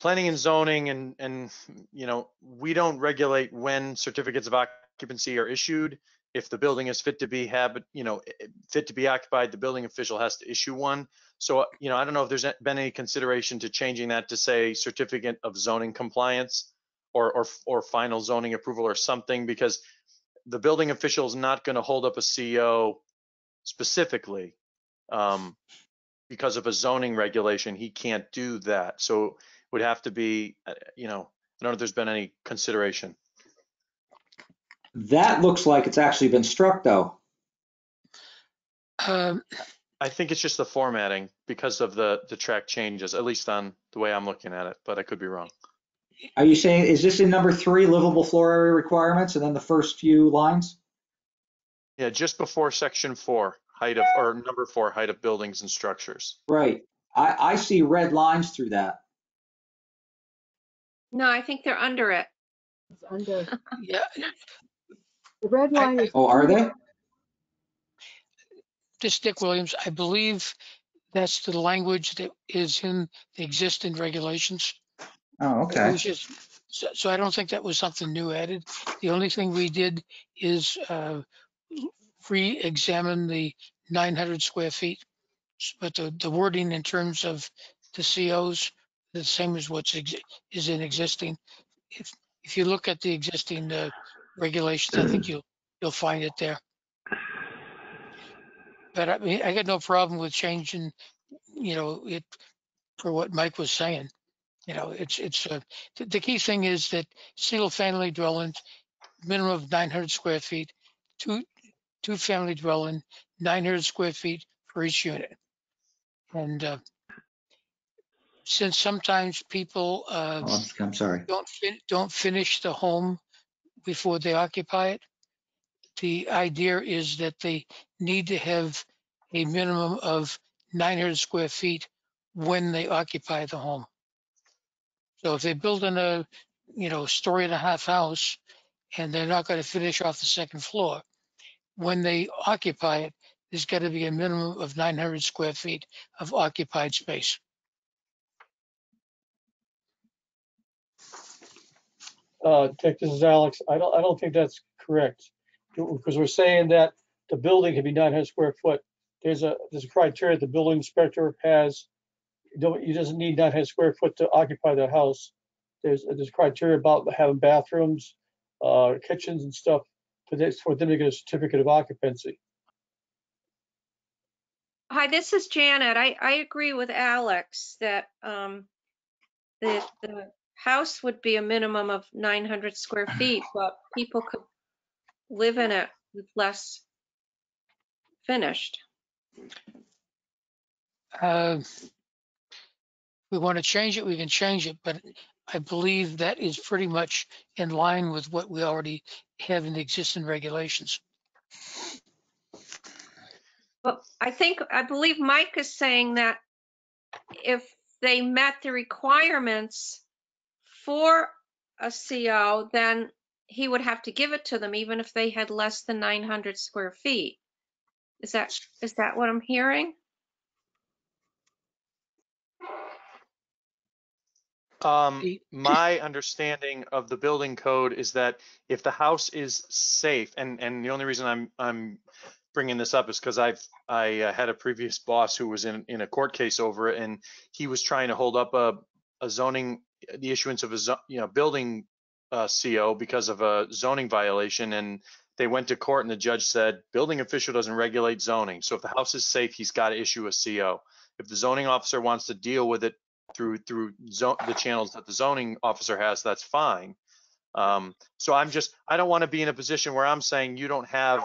Planning and zoning and, and, you know, we don't regulate when certificates of occupancy are issued. If the building is fit to be habit, you know, eh, fit to be occupied, the building official has to issue one. So, you know, I don't know if there's been any consideration to changing that to say certificate of zoning compliance or, or, or final zoning approval or something, because the building official is not going to hold up a CO specifically um, because of a zoning regulation. He can't do that. So it would have to be, uh, you know, I don't know if there's been any consideration. That looks like it's actually been struck though. Um, I think it's just the formatting because of the the track changes, at least on the way I'm looking at it, but I could be wrong. Are you saying, is this in number three, livable floor area requirements, and then the first few lines? Yeah, just before section four, height of, or number four, height of buildings and structures. Right. I, I see red lines through that. No, I think they're under it. It's under, yeah, the red I- is. Oh, are they? just Dick Williams, I believe that's the language that is in the existing regulations. Oh, It okay. was just, so, so I don't think that was something new added. The only thing we did is, uh, re-examine the nine hundred square feet. But the, the wording in terms of the COs, the same as what's, exi- is in existing. If, if you look at the existing, uh, regulations, I think you'll, you'll find it there. But I mean, I got no problem with changing, you know, it for what Mike was saying. You know, it's, it's, a, the, key thing is that single family dwellings, minimum of nine hundred square feet, two, two family dwelling, nine hundred square feet for each unit. And, uh, since sometimes people, uh, Oh, I'm, I'm sorry. don't fin- don't finish the home before they occupy it. The idea is that they need to have a minimum of 900 square feet when they occupy the home. So if they build in a, you know, story and a half house and they're not going to finish off the second floor, when they occupy it, there's got to be a minimum of 900 square feet of occupied space. Uh, Dick, this is Alex. I don't, I don't think that's correct. Because we're saying that the building can be nine hundred square foot. There's a, there's a criteria the building inspector has. You don't, you doesn't need nine hundred square foot to occupy the house. There's, there's criteria about having bathrooms, uh, kitchens and stuff for this, for them to get a certificate of occupancy. Hi, this is Janet. I, I agree with Alex that um, the, the house would be a minimum of 900 square feet, but people could live in it with less finished. Uh, We want to change it, we can change it, but I believe that is pretty much in line with what we already have in the existing regulations. Well, I think, I believe Mike is saying that if they met the requirements for a CO, then he would have to give it to them even if they had less than 900 square feet. Is that, is that what I'm hearing? Um, my understanding of the building code is that if the house is safe, and, and the only reason I'm, I'm bringing this up is because I've, I uh, had a previous boss who was in, in a court case over it, and he was trying to hold up a, a zoning, the issuance of a, you know, building, uh, CO because of a zoning violation, and they went to court and the judge said, building official doesn't regulate zoning, so if the house is safe, he's got to issue a CO. If the zoning officer wants to deal with it through through the channels that the zoning officer has, that's fine. Um, so I'm just I don't want to be in a position where I'm saying you don't have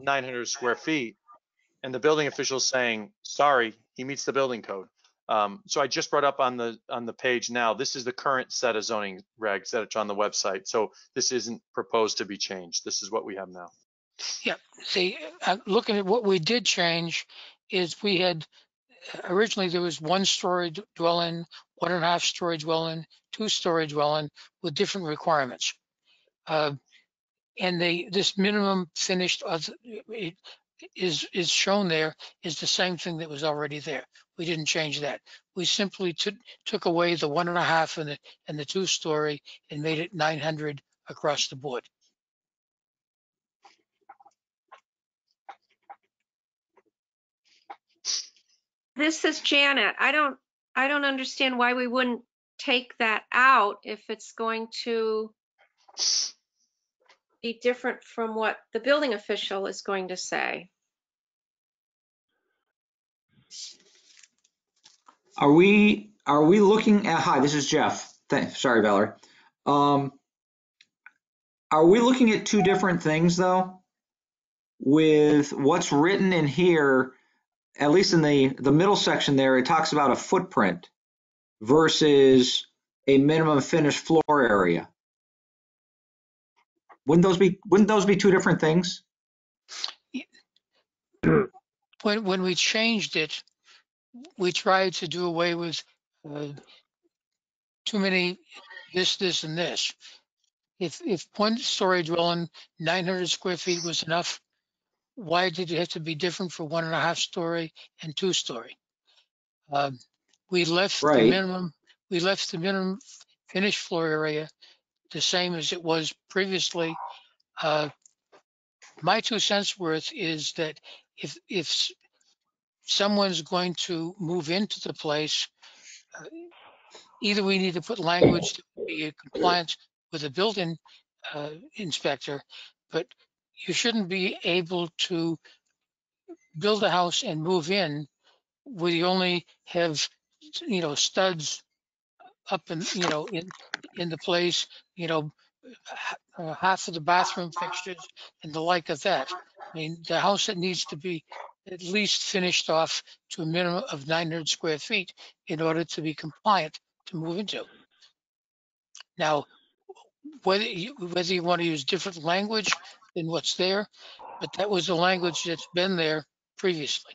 900 square feet, and the building official saying sorry, he meets the building code. Um, so I just brought up on the on the page now. This is the current set of zoning regs that are on the website. So this isn't proposed to be changed. This is what we have now. Yeah, see, uh, looking at what we did change is we had, originally there was one story dwelling, one and a half story dwelling, two story dwelling with different requirements. Uh, And they, this minimum finished it is, is shown there is the same thing that was already there. We didn't change that. We simply took, took away the one and a half and the, and the two story and made it 900 across the board. This is Janet. I don't, I don't understand why we wouldn't take that out if it's going to be different from what the building official is going to say. Are we, are we looking at, hi, this is Jeff. Thank, sorry, Valerie. Um, are we looking at two different things though? With what's written in here, at least in the, the middle section there, it talks about a footprint versus a minimum finished floor area. Wouldn't those be, wouldn't those be two different things? When, when we changed it, we tried to do away with uh, too many this, this, and this. If, if one story dwelling, 900 square feet was enough, why did it have to be different for one and a half story and two story? Um, We left the minimum, we left the minimum finished floor area the same as it was previously. Uh, My two cents worth is that if, if someone's going to move into the place, uh, either we need to put language to be in compliance with the building uh, inspector, but you shouldn't be able to build a house and move in where you only have, you know, studs up and, you know, in, in the place, you know, uh, half of the bathroom fixtures and the like of that. I mean, the house that needs to be at least finished off to a minimum of 900 square feet in order to be compliant to move into. Now, whether you, whether you want to use different language than what's there, but that was the language that's been there previously.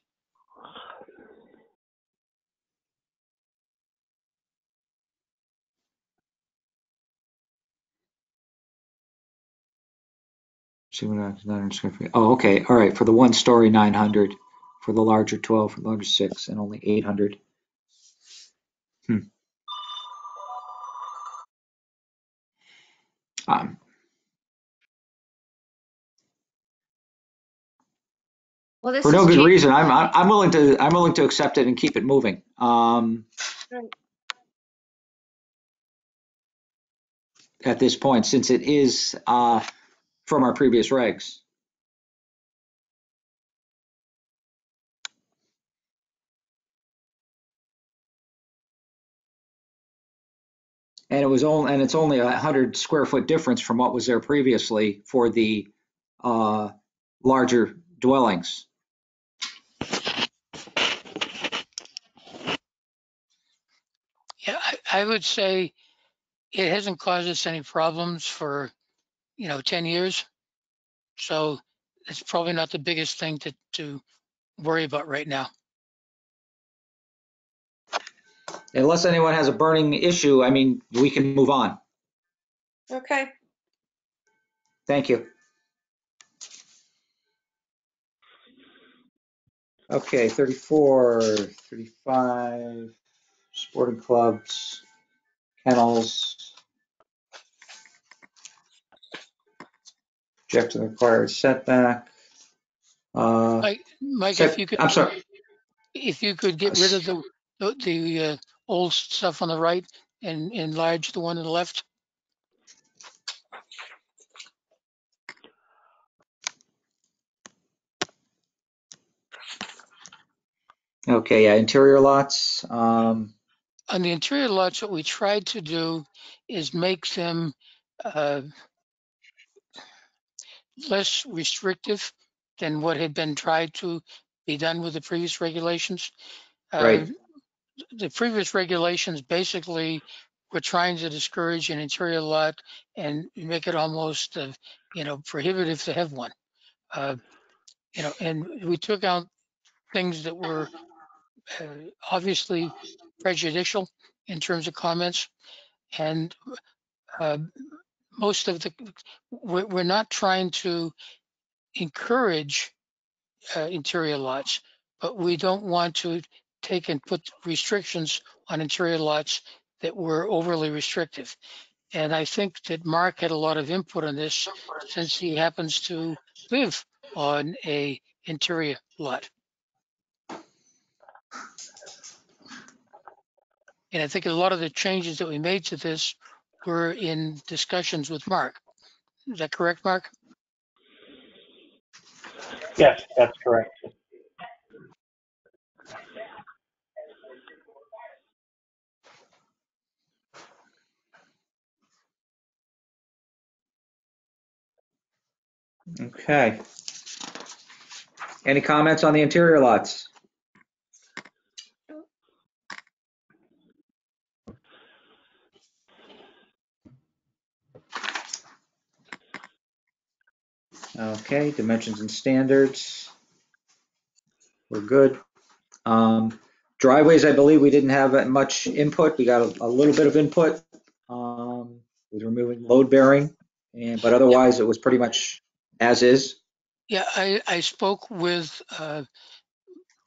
See what I- 900 square feet. Oh, okay, all right, for the one story, nine hundred, for the larger twelve, for the larger six, and only eight hundred. Hmm. Um, Well, this for no is good Jan- reason, I'm, I'm I'm willing to, I'm willing to accept it and keep it moving. Um, Right. at this point, since it is, uh, from our previous regs. And it was only, and it's only a hundred square foot difference from what was there previously for the, uh, larger dwellings. Yeah, I, I would say it hasn't caused us any problems for, you know, 10 years. So it's probably not the biggest thing to, to worry about right now. Unless anyone has a burning issue, I mean, we can move on. Okay. Thank you. Okay, 34, 35, sporting clubs, kennels. Object to the required setback. Uh, Mike, Mike, set- if you could. I'm sorry, If you could get rid of the, the, the uh, old stuff on the right and enlarge the one on the left. okay, yeah, interior lots, um, On the interior lots, what we tried to do is make them uh, less restrictive than what had been tried to be done with the previous regulations. Uh, Right. The previous regulations basically were trying to discourage an interior lot and make it almost, uh, you know, prohibitive to have one. Uh, You know, and we took out things that were uh, obviously prejudicial in terms of comments. And uh, most of the, we're, not trying to encourage uh, interior lots, but we don't want to take and put restrictions on interior lots that were overly restrictive. And I think that Mark had a lot of input on this since he happens to live on a interior lot. And I think a lot of the changes that we made to this were in discussions with Mark. Is that correct, Mark? Yes, that's correct. okay. Any comments on the interior lots? Okay, dimensions and standards. We're good. Um, driveways, I believe we didn't have that much input. We got a, a little bit of input, um, with removing load bearing. And, but otherwise it was pretty much as is. Yeah, I, I spoke with uh,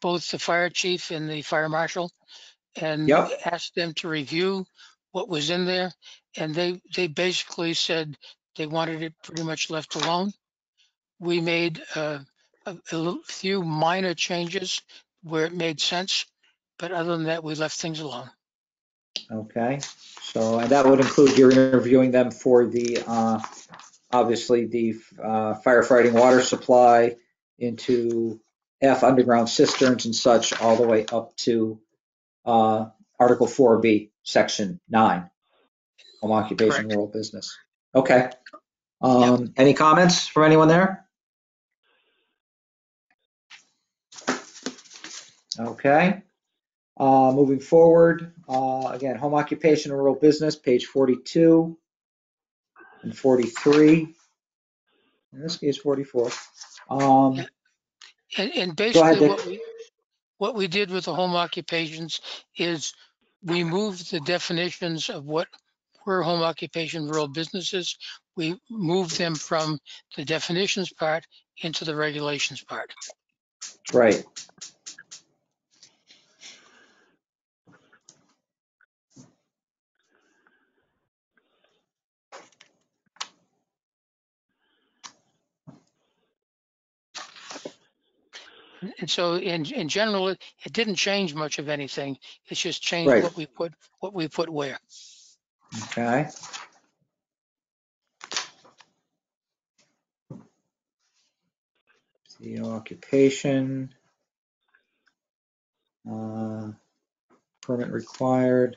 both the fire chief and the fire marshal and Yep. asked them to review what was in there. And they, they basically said they wanted it pretty much left alone. We made uh, a, a few minor changes where it made sense, but other than that, we left things alone. Okay, so and that would include your interviewing them for the, uh, obviously the uh, firefighting water supply into F underground cisterns and such, all the way up to uh, Article 4B, Section 9, home occupation, Correct. rural business. Okay. Um, Any comments from anyone there? Okay. Uh, moving forward, uh, again, home occupation and rural business, page 42 and 43. In this case, 44. Um, And, and basically what we, what we did with the home occupations is we moved the definitions of what were home occupation rural businesses. We moved them from the definitions part into the regulations part. right. And so in, in general, it, it didn't change much of anything. It's just changed Right. what we put, what we put where. Okay. The occupation. Uh, Permit required.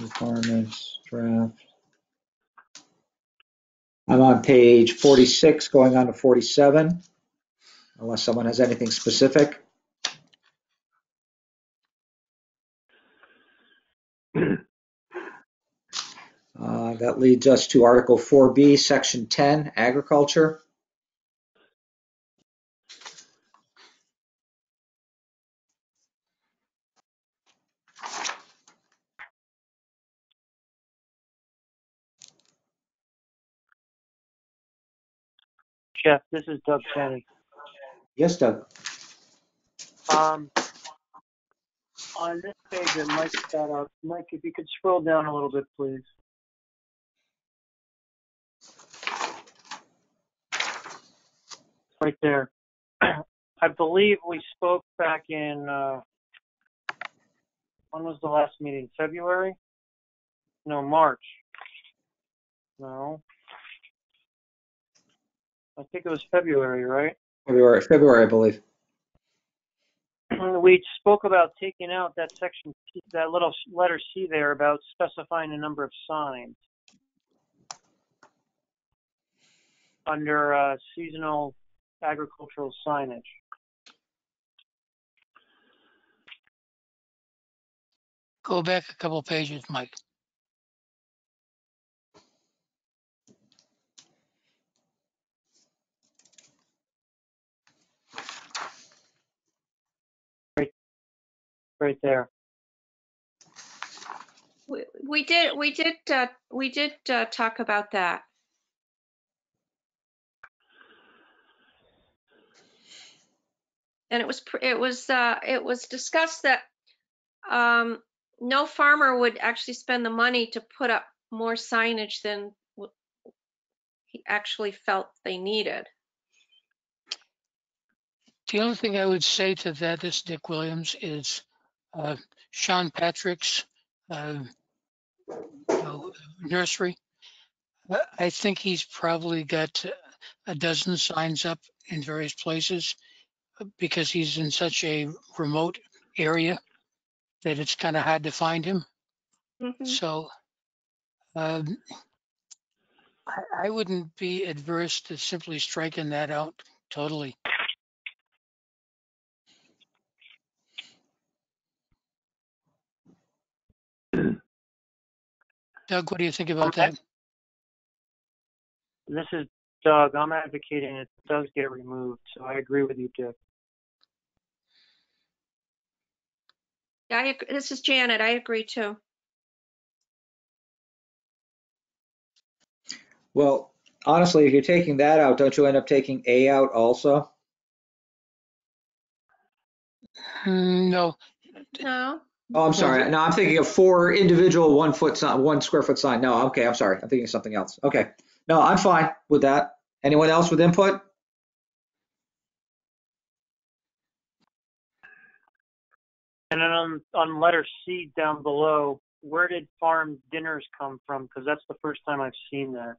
Requirements, draft. I'm on page 46, going on to 47, unless someone has anything specific. Uh, That leads us to Article 4B, Section 10, Agriculture. Jeff, this is Doug Kenny. Yes, Doug? Um, on this page that Mike's got up, Mike, if you could scroll down a little bit, please. Right there. I believe we spoke back in, uh, when was the last meeting? February? No, March. No. I think it was February, right? February, February, I believe. we spoke about taking out that section, that little letter C there about specifying the number of signs under uh, seasonal agricultural signage. Go back a couple pages, Mike. Right there. We, we did, we did, uh, we did, uh, talk about that. And it was, it was, uh, it was discussed that, um, no farmer would actually spend the money to put up more signage than he actually felt they needed. The only thing I would say to that, this Dick Williams, is uh, Sean Patrick's uh, nursery. Uh, I think he's probably got a dozen signs up in various places uh, because he's in such a remote area that it's kind of hard to find him. Mhm. So um, I, I wouldn't be adverse to simply striking that out totally. Doug, what do you think about Okay. that? This is Doug. I'm advocating it does get removed, so I agree with you, Dick. Yeah, I, ag- this is Janet. I agree too. Well, honestly, if you're taking that out, don't you end up taking A out also? Hmm, No, No, Oh, I'm sorry. No, I'm thinking of four individual one foot sign, one square foot sign. No, okay, I'm sorry. I'm thinking of something else. Okay. No, I'm fine with that. Anyone else with input? And then on, on letter C down below, where did farm dinners come from? Because that's the first time I've seen that.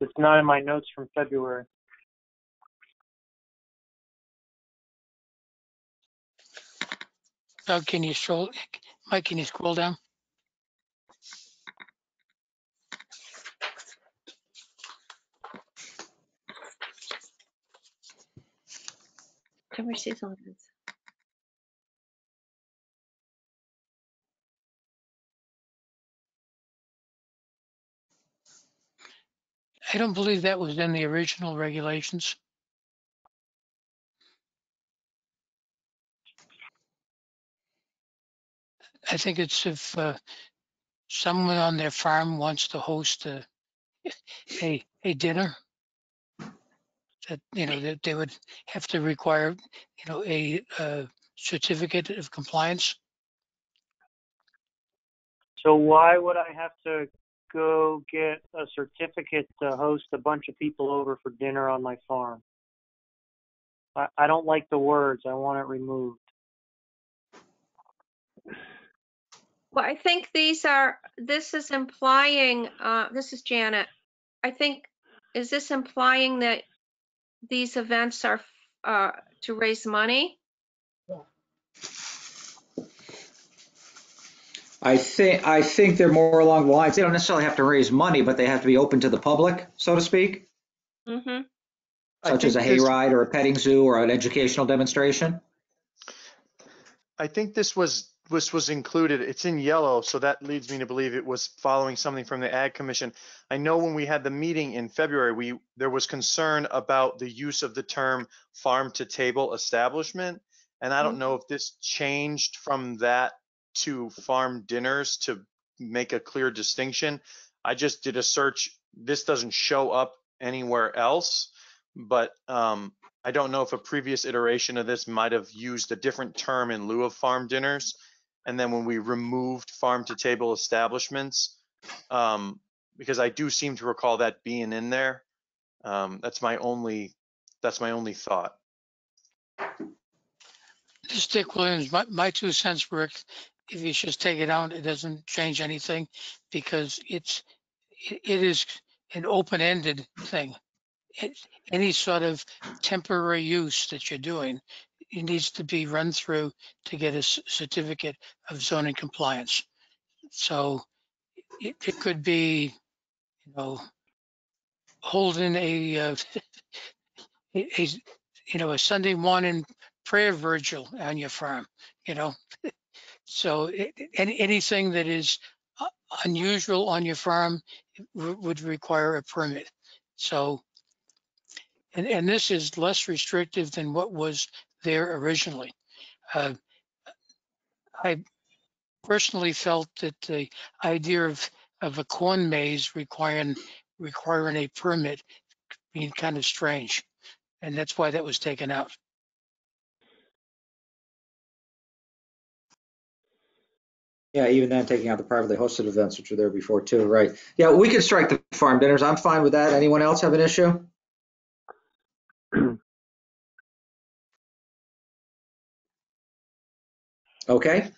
It's not in my notes from February. Doug, can you scroll, Mike, can you scroll down? cover seasonal events. I don't believe that was in the original regulations. I think it's if uh, someone on their farm wants to host a, a, a dinner, that, you know, that they would have to require, you know, a, uh certificate of compliance. So why would I have to go get a certificate to host a bunch of people over for dinner on my farm? I, I don't like the words. I want it removed. Well, I think these are, this is implying, uh, this is Janet. I think, is this implying that these events are, uh, to raise money? I think, I think they're more along the lines, they don't necessarily have to raise money, but they have to be open to the public, so to speak, Mm-hmm. Such as a think this- hayride or a petting zoo or an educational demonstration. I think this was, this was included, it's in yellow, so that leads me to believe it was following something from the Ag Commission. I know when we had the meeting in February, we, there was concern about the use of the term farm to table establishment. And I don't know if this changed from that to farm dinners to make a clear distinction. I just did a search this doesn't show up anywhere else, but um, I don't know if a previous iteration of this might have used a different term in lieu of farm dinners. And then when we removed farm to table establishments, um, because I do seem to recall that being in there. Um, that's my only, that's my only thought. This is Dick Williams, my, my two cents work. If you just take it out, it doesn't change anything because it's, it, it is an open-ended thing. It, any sort of temporary use that you're doing, it needs to be run through to get a certificate of zoning compliance. So it, it could be, you know, holding a, uh, a, you know, a Sunday morning prayer virgil on your farm, you know? So it- any, anything that is uh, unusual on your farm would require a permit. So, and, and this is less restrictive than what was there originally. Uh, I personally felt that the idea of, of a corn maze requiring, requiring a permit being kind of strange. And that's why that was taken out. Yeah, even then, taking out the privately hosted events, which were there before too, right? Yeah, we could strike the farm dinners. I'm fine with that. Anyone else have an issue? Okay,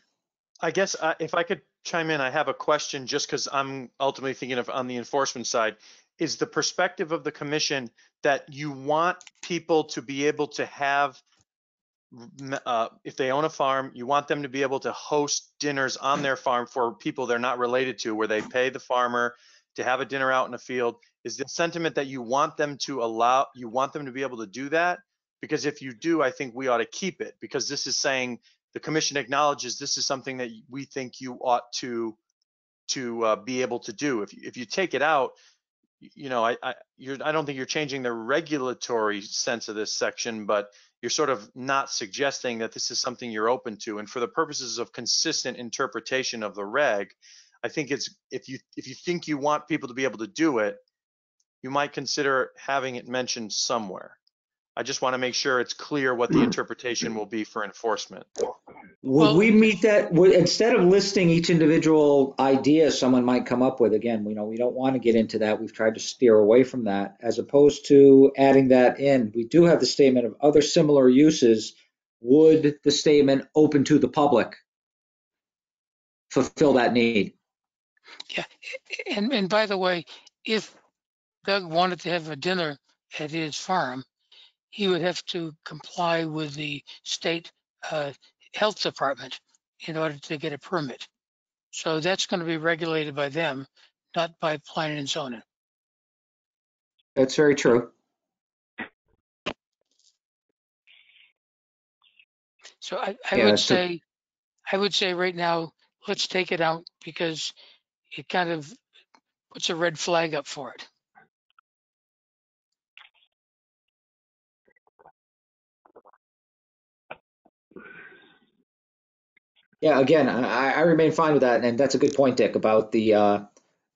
I guess uh, if I could chime in, I have a question just because I'm ultimately thinking of on the enforcement side. Is the perspective of the commission that you want people to be able to have, uh, if they own a farm, you want them to be able to host dinners on their farm for people they're not related to, where they pay the farmer to have a dinner out in a field? Is the sentiment that you want them to allow, you want them to be able to do that? Because if you do, I think we ought to keep it because this is saying the commission acknowledges this is something that we think you ought to to uh, be able to do. If you, if you take it out, you know, I I, you're, I don't think you're changing the regulatory sense of this section, but you're sort of not suggesting that this is something you're open to. And for the purposes of consistent interpretation of the reg, I think it's if you if you think you want people to be able to do it, you might consider having it mentioned somewhere. I just want to make sure it's clear what the interpretation will be for enforcement. would Well- we meet that, would, instead of listing each individual idea someone might come up with, again, we know, we don't want to get into that. We've tried to steer away from that, as opposed to adding that in. We do have the statement of other similar uses. Would the statement open to the public fulfill that need? Yeah, And, and by the way, if Doug wanted to have a dinner at his farm, he would have to comply with the state uh, health department in order to get a permit. So that's going to be regulated by them, not by planning and zoning. That's very true. So I, I Yeah, would say, I would say right now, let's take it out because it kind of puts a red flag up for it. Yeah, again, I, I remain fine with that, and that's a good point, Dick, about the, uh,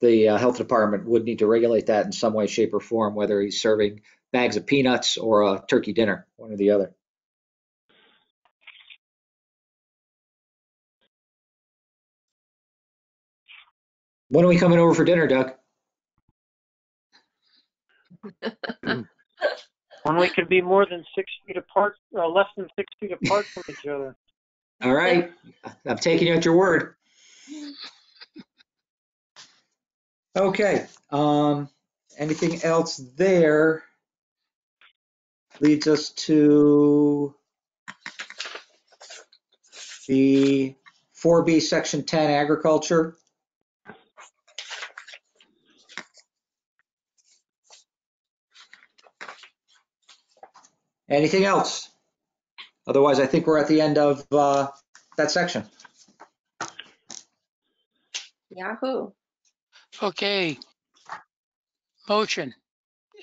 the uh, health department would need to regulate that in some way, shape, or form, whether he's serving bags of peanuts or a turkey dinner, one or the other. When are we coming over for dinner, Doug? When we can be more than six feet apart, uh, less than six feet apart from each other. All right, I'm taking you at your word. Okay, um, anything else there? Leads us to the 4B, Section 10, Agriculture. Anything else? Otherwise, I think we're at the end of uh, that section. Yahoo. Okay. Motion,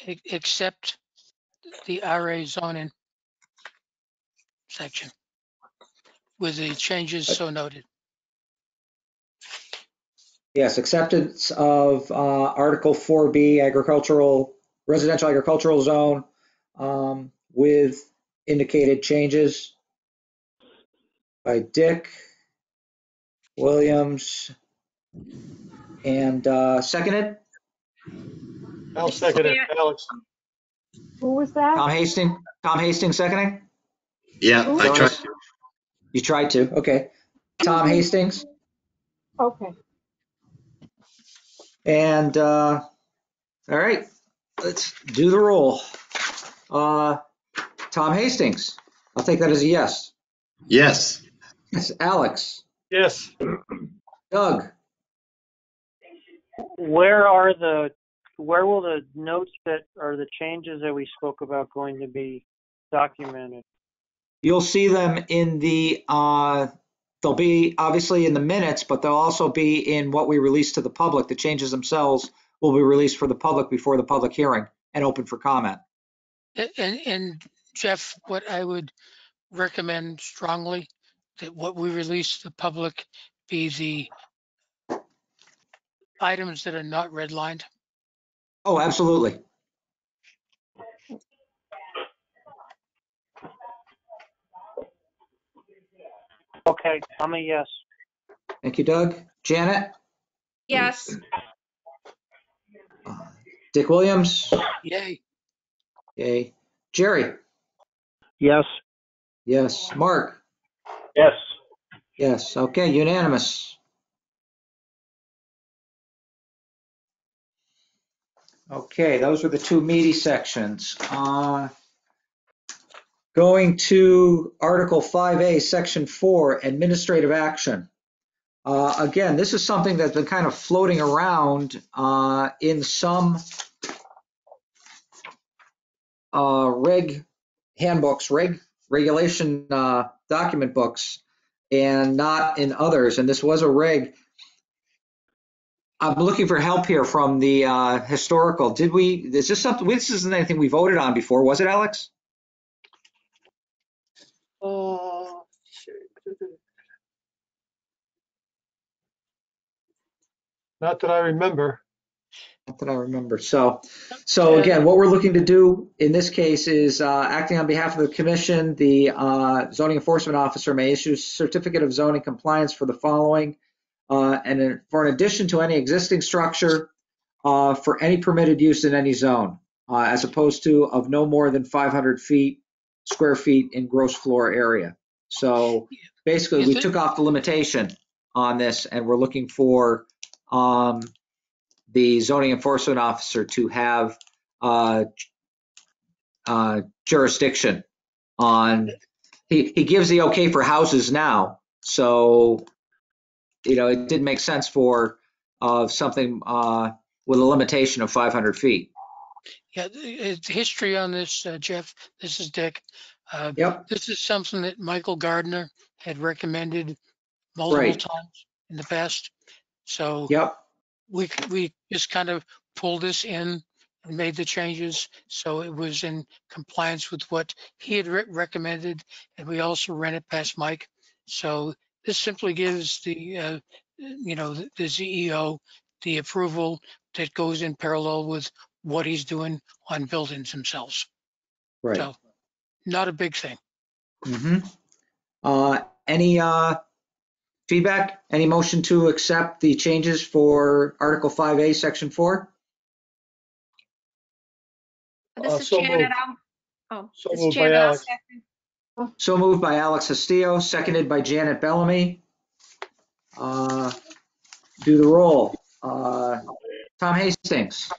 a- accept the RA zoning section with the changes so noted. Yes, acceptance of uh, Article 4B agricultural, residential agricultural zone um, with indicated changes by Dick Williams and uh, seconded, I'll second it, Alex. Who was that? Tom Hastings, Tom Hastings seconding? Yeah, I tried. Jonas? You tried to, okay. Tom Hastings Okay. and, uh, all right, let's do the roll. Uh, Tom Hastings, I'll take that as a yes. Yes, Yes, Alex, Yes, Doug, Where are the, where will the notes that are the changes that we spoke about going to be documented? you'll see them in the, uh, they'll be obviously in the minutes, but they'll also be in what we release to the public. The changes themselves will be released for the public before the public hearing and open for comment. And, and Jeff, what I would recommend strongly, that what we release to the public be the items that are not redlined. Oh, absolutely. Okay, I'm a yes. Thank you, Doug. Janet, Yes, Dick Williams, Yay. yay. Jerry, Yes. yes. Mark, Yes. yes. Okay, unanimous. Okay, those were the two meaty sections. Uh, Going to Article 5A, Section 4, Administrative Action. Uh, Again, this is something that's been kind of floating around uh, in some uh, reg handbooks, reg regulation uh, document books, and not in others. And this was a reg. I'm looking for help here from the uh, historical. Did we? Is this something? This isn't anything we voted on before, was it, Alex? Uh, Not that I remember. Not that I remember. So, so again, what we're looking to do in this case is uh, acting on behalf of the commission, the uh, zoning enforcement officer may issue certificate of zoning compliance for the following. Uh, and for an addition to any existing structure uh, for any permitted use in any zone, uh, as opposed to of no more than 500 feet, square feet in gross floor area. So basically, we Is it- took off the limitation on this and we're looking for um, the zoning enforcement officer to have uh, uh, jurisdiction on, he, he gives the okay for houses now. So, you know, it didn't make sense for uh, something uh, with a limitation of 500 feet. Yeah, the the history on this, uh, Jeff, this is Dick. Uh, Yep, This is something that Michael Gardner had recommended multiple Right. times in the past. So yep, we, we just kind of pulled this in and made the changes. So it was in compliance with what he had re- recommended. And we also ran it past Mike. So this simply gives the, uh, you know, the the CEO the approval that goes in parallel with what he's doing on buildings themselves. right. So not a big thing. mm -hmm. Uh, any uh, feedback? Any motion to accept the changes for Article 5A, Section 4? this Uh, is so Janet. moved. I'll, oh, So this is moved by Janet. I'll Alex. second. So moved by Alex Castillo, seconded by Janet Bellamy. Uh, Do the roll. Uh, Tom Hastings,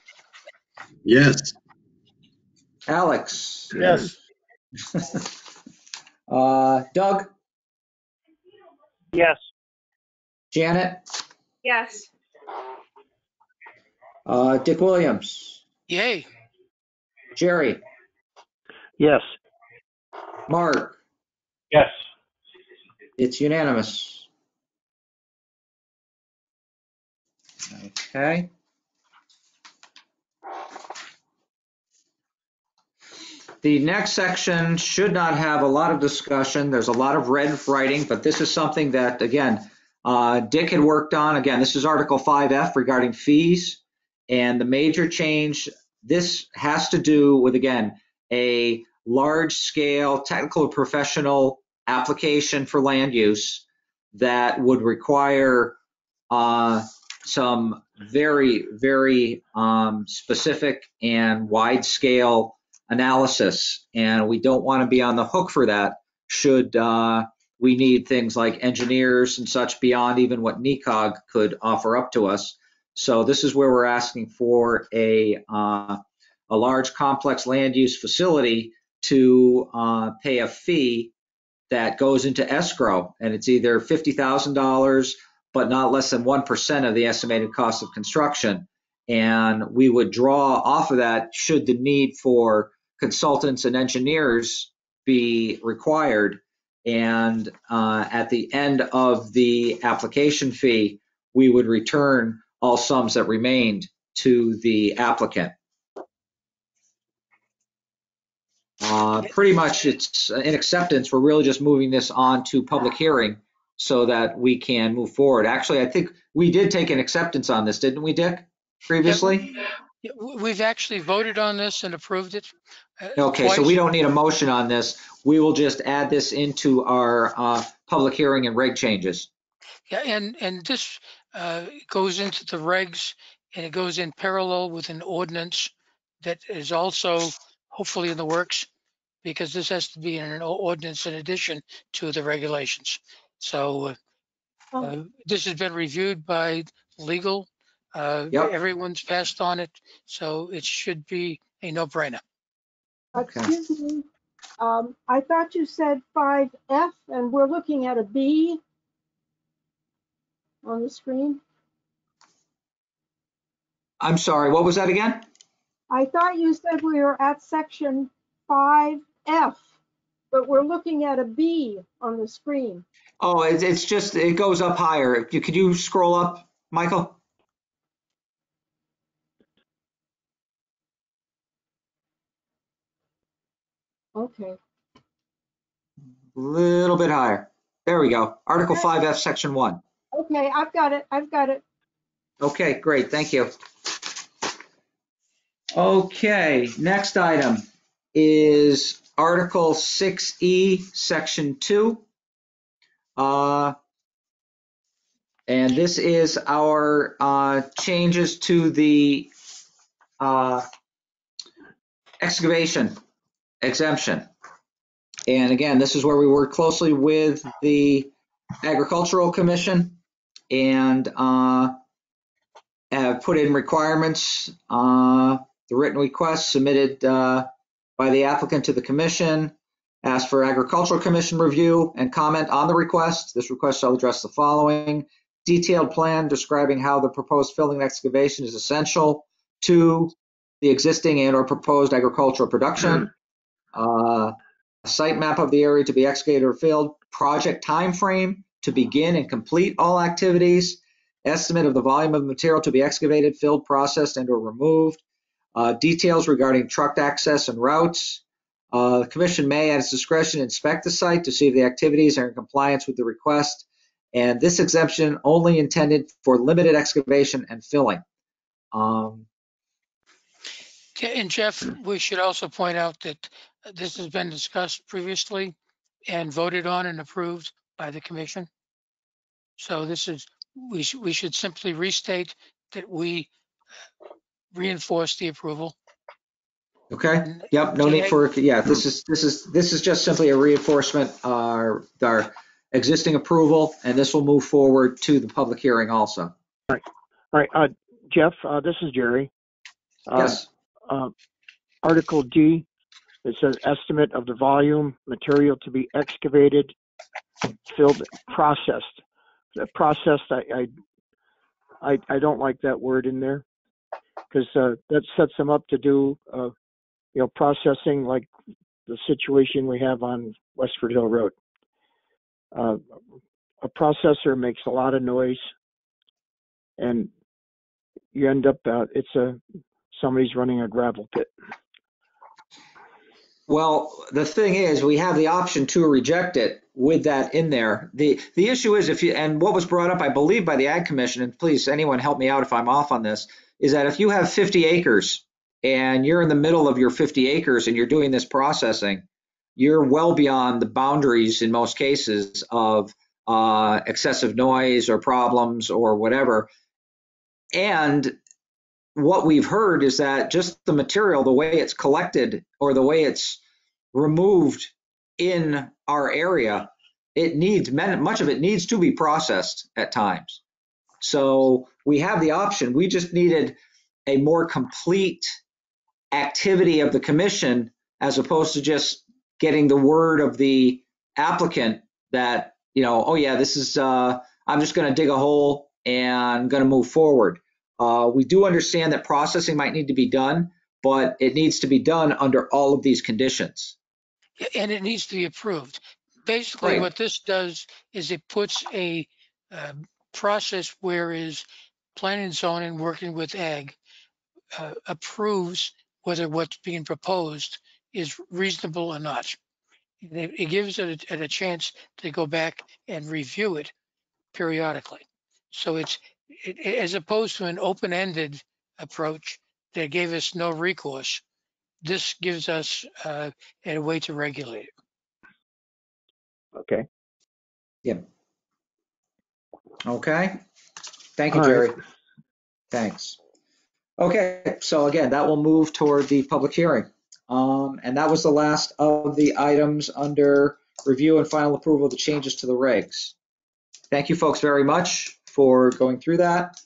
yes, Alex, Yes, uh, Doug, Yes. Janet, Yes, uh, Dick Williams, Yay. Jerry, Yes. Mark, Yes. it's unanimous. Okay. The next section should not have a lot of discussion. There's a lot of red writing, but this is something that, again, uh, Dick had worked on, again, this is Article 5F regarding fees. And the major change, this has to do with, again, a large scale technical professional application for land use that would require uh, some very, very um, specific and wide scale analysis. And we don't want to be on the hook for that should uh, we need things like engineers and such beyond even what NECCOG could offer up to us. So this is where we're asking for a, uh, a large complex land use facility to uh, pay a fee that goes into escrow, and it's either $50,000, but not less than 1% of the estimated cost of construction. And we would draw off of that should the need for consultants and engineers be required. And uh, at the end of the application fee, we would return all sums that remained to the applicant. Uh, pretty much it's in acceptance. We're really just moving this on to public hearing so that we can move forward. Actually, I think we did take an acceptance on this, didn't we, Dick, previously? We've actually voted on this and approved it. Uh, Okay, so we don't need a motion on this. We will just add this into our uh, public hearing and reg changes. Yeah, and, and this uh, goes into the regs and it goes in parallel with an ordinance that is also hopefully in the works because this has to be in an ordinance in addition to the regulations. So uh, this has been reviewed by legal. uh, Yep. Everyone's passed on it, so it should be a no-brainer. Okay. Excuse me, um, I thought you said five F and we're looking at a B on the screen. I'm sorry, what was that again? I thought you said we were at section five F, but we're looking at a B on the screen. Oh, it's, it's just, it goes up higher. Could you scroll up, Michael? Okay, A Little bit higher. There we go. Article Okay. 5F, Section 1. okay, I've got it, I've got it. Okay, great, thank you. Okay, next item is Article 6E, Section 2. Uh, And this is our uh, changes to the uh, excavation exemption. And again, this is where we work closely with the Agricultural Commission and uh, have put in requirements, uh, the written request submitted uh, by the applicant to the commission, asked for agricultural commission review and comment on the request. This request shall address the following. Detailed plan describing how the proposed filling excavation is essential to the existing and or proposed agricultural production. Uh, site map of the area to be excavated or filled, project time frame to begin and complete all activities, estimate of the volume of material to be excavated, filled, processed, and or removed, uh, details regarding truck access and routes. Uh, the commission may, at its discretion, inspect the site to see if the activities are in compliance with the request. And this exemption only intended for limited excavation and filling. Um, And Jeff, we should also point out that this has been discussed previously and voted on and approved by the commission. So this is, we should, we should simply restate that we reinforce the approval. Okay, yep, no need for, yeah, this is, this is, this is just simply a reinforcement, uh, our existing approval, and this will move forward to the public hearing also. All right, uh, Jeff, uh, this is Jerry. Uh, Yes, uh, Article D, it says estimate of the volume, material to be excavated, filled, processed. The processed, I, I, I, I don't like that word in there because uh, that sets them up to do, uh, you know, processing like the situation we have on Westford Hill Road. Uh, a processor makes a lot of noise, and you end up uh, it's a somebody's running a gravel pit. Well, the thing is, we have the option to reject it with that in there. The, the issue is if you, and what was brought up, I believe, by the Ag Commission, and please, anyone help me out if I'm off on this, is that if you have 50 acres and you're in the middle of your 50 acres and you're doing this processing, you're well beyond the boundaries in most cases of uh, excessive noise or problems or whatever. And what we've heard is that just the material, the way it's collected or the way it's removed in our area, it needs much of it needs to be processed at times. So we have the option. We just needed a more complete activity of the commission as opposed to just getting the word of the applicant that, you know, oh yeah, this is, uh, I'm just going to dig a hole and going to move forward. Uh, we do understand that processing might need to be done, but it needs to be done under all of these conditions. And it needs to be approved. Basically, Right. what this does is it puts a uh, process where is planning and zoning working with ag uh, approves whether what's being proposed is reasonable or not. It gives it a, it a chance to go back and review it periodically. So it's it, it- as opposed to an open-ended approach that gave us no recourse. This gives us uh, a way to regulate it. Okay. Yeah. Okay. Thank you, All right. Jerry. Thanks. Okay, so again, that will move toward the public hearing. Um, and that was the last of the items under review and final approval of the changes to the regs. Thank you folks very much for going through that.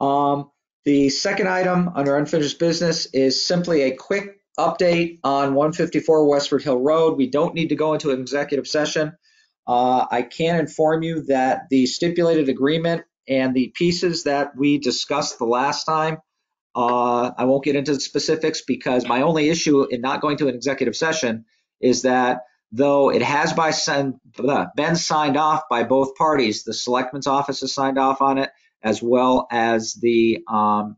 Um, the second item under unfinished business is simply a quick update on 154 Westford Hill Road. We don't need to go into an executive session. Uh, I can inform you that the stipulated agreement and the pieces that we discussed the last time, uh, I won't get into the specifics because my only issue in not going to an executive session is that though it has by been signed off by both parties, the selectman's office has signed off on it, as well as the um,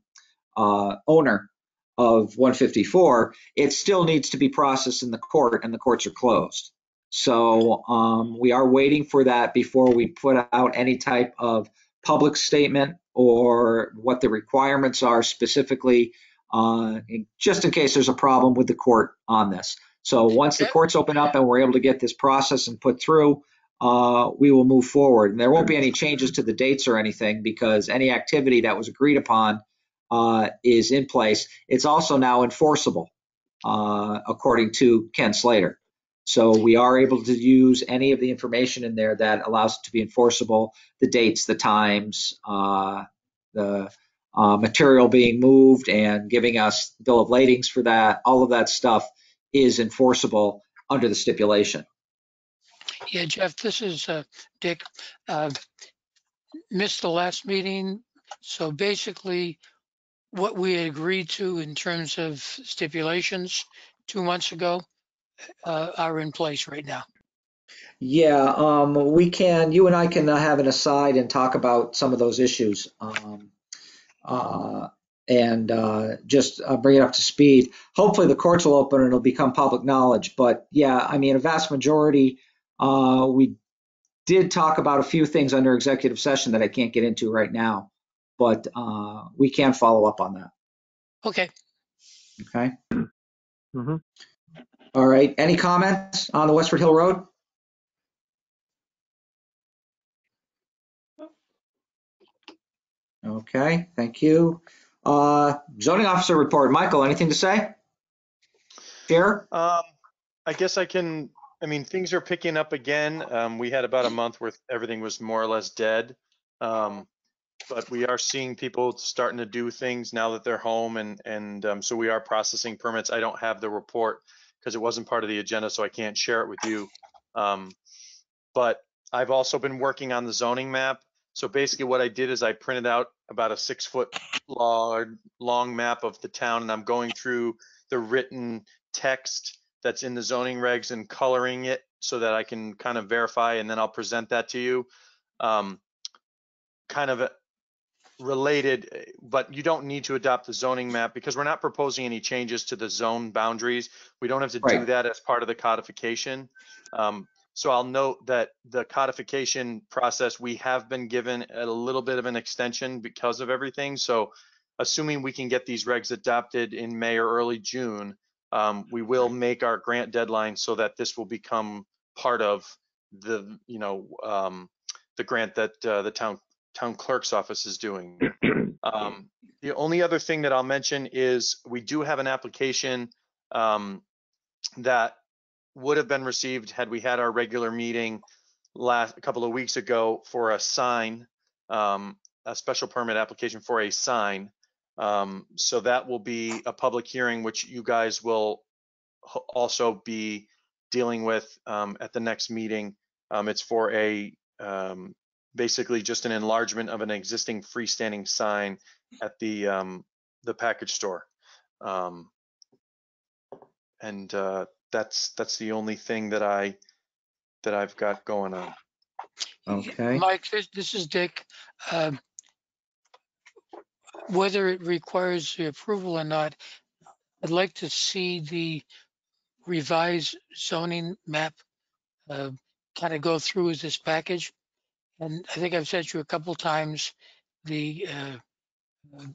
uh, owner of 154, it still needs to be processed in the court and the courts are closed. So um, we are waiting for that before we put out any type of public statement or what the requirements are specifically, uh, just in case there's a problem with the court on this. So once the courts open up and we're able to get this process and put through, uh, we will move forward. And there won't be any changes to the dates or anything because any activity that was agreed upon uh, is in place. It's also now enforceable, uh, according to Ken Slater. So we are able to use any of the information in there that allows it to be enforceable, the dates, the times, uh, the uh, material being moved and giving us bill of ladings for that. All of that stuff is enforceable under the stipulation. Yeah, Jeff, this is uh, Dick. Uh, Missed the last meeting. So basically, what we agreed to in terms of stipulations two months ago uh, are in place right now. Yeah, um, we can, you and I can uh, have an aside and talk about some of those issues. Um, uh, and uh, just uh, bring it up to speed. Hopefully, the courts will open and it'll become public knowledge. But yeah, I mean, a vast majority, uh, we did talk about a few things under executive session that I can't get into right now, but uh, we can follow up on that. Okay, Okay. Mhm. All right. Any comments on the Westford Hill Road? Okay, thank you. Uh, zoning officer report. Michael, anything to say? Share? Um, I guess I can, I mean, things are picking up again. Um, we had about a month where everything was more or less dead. Um, but we are seeing people starting to do things now that they're home and, and, um, so we are processing permits. I don't have the report because it wasn't part of the agenda, so I can't share it with you. Um, but I've also been working on the zoning map. So basically what I did is I printed out about a six foot long, long map of the town and I'm going through the written text that's in the zoning regs and coloring it so that I can kind of verify and then I'll present that to you. Um, kind of, related, eh, but you don't need to adopt the zoning map because we're not proposing any changes to the zone boundaries. We don't have to do Right. that as part of the codification. Um, so I'll note that the codification process, we have been given a little bit of an extension because of everything. So assuming we can get these regs adopted in May or early June, um, we will make our grant deadline so that this will become part of the, you know, um, the grant that uh, the town town clerk's office is doing. Um, the only other thing that I'll mention is we do have an application um, that would have been received had we had our regular meeting last a couple of weeks ago for a sign, um, a special permit application for a sign. Um, so that will be a public hearing, which you guys will also be dealing with um, at the next meeting. Um, it's for a um, basically just an enlargement of an existing freestanding sign at the um, the package store. Um, and uh, that's that's the only thing that I that I've got going on. Okay. Mike, this, this is Dick. Um, Whether it requires the approval or not, I'd like to see the revised zoning map kind of go through as this package. And I think I've said to you a couple times, the uh, uh,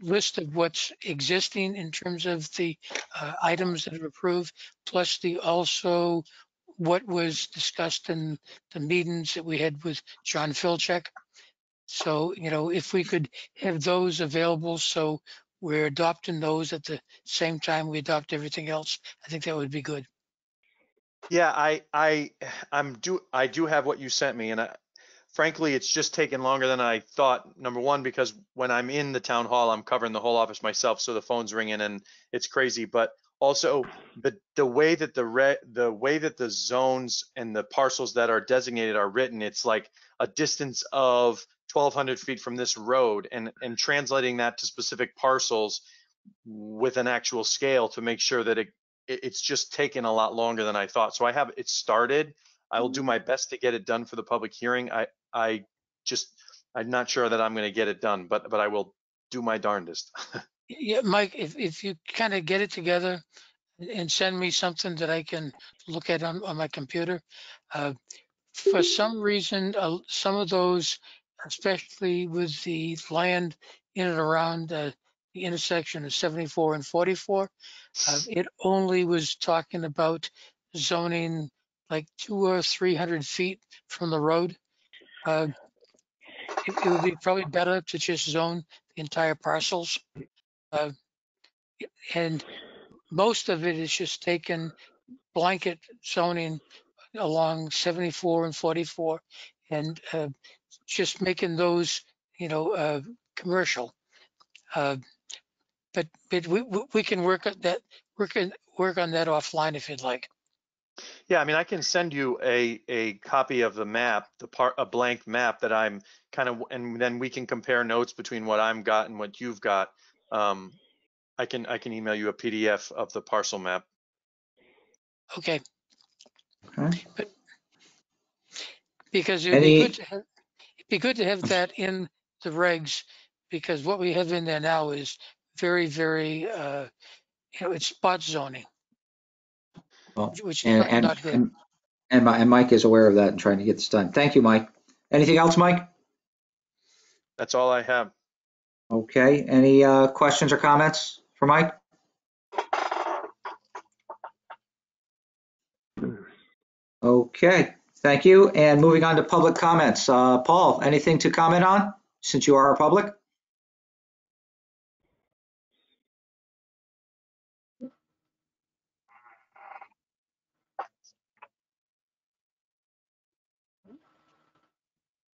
list of what's existing in terms of the uh, items that are approved, plus the also what was discussed in the meetings that we had with John Filchak. So, you know, if we could have those available, so we're adopting those at the same time we adopt everything else, I think that would be good. Yeah, I I I'm do I do have what you sent me, and I, frankly, it's just taken longer than I thought. Number one, because when I'm in the town hall, I'm covering the whole office myself, so the phone's ringing and it's crazy. But also, the the way that the re, the way that the zones and the parcels that are designated are written, it's like a distance of 1,200 feet from this road, and and translating that to specific parcels with an actual scale to make sure that it it- it's just taken a lot longer than I thought. So I have it started. I will do my best to get it done for the public hearing. I I just I'm not sure that I'm going to get it done, but but I will do my darndest. Yeah, Mike, if, if you kind of get it together and send me something that I can look at on, on my computer. Uh, For some reason, uh, some of those, especially with the land in and around uh, the intersection of 74 and 44, uh, it only was talking about zoning like two or 300 feet from the road. Uh, It it would be probably better to just zone the entire parcels. Uh, And most of it is just taken blanket zoning along 74 and 44 and uh, just making those, you know, uh, commercial. Uh, But, but we, we can work on that, work, work on that offline if you'd like. Yeah, I mean, I can send you a a copy of the map, the part a blank map that I'm kind of, and then we can compare notes between what I'm got and what you've got. Um, I can I can email you a PDF of the parcel map. Okay, Okay. because it'd be Any- good to have, it'd be good to have that in the regs because what we have in there now is very, very, uh, you know, it's spot zoning, Well, which And, not and, not good. and, and Mi- and Mike is aware of that and trying to get this done. Thank you, Mike. Anything else, Mike? That's all I have. Okay, any, uh, questions or comments for Mike? Okay, thank you. And moving on to public comments. Uh, Paul, anything to comment on since you are a public?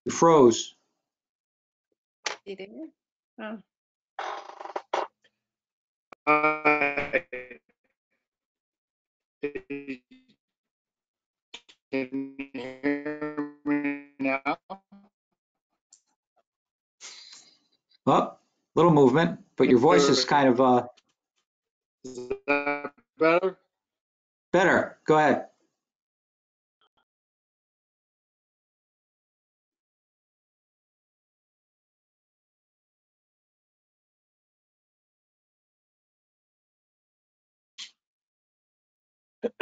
You froze. You there? Oh, Hi. Can you hear me now? Oh, little movement, but your voice is kind of, uh, Is that better? better. Go ahead.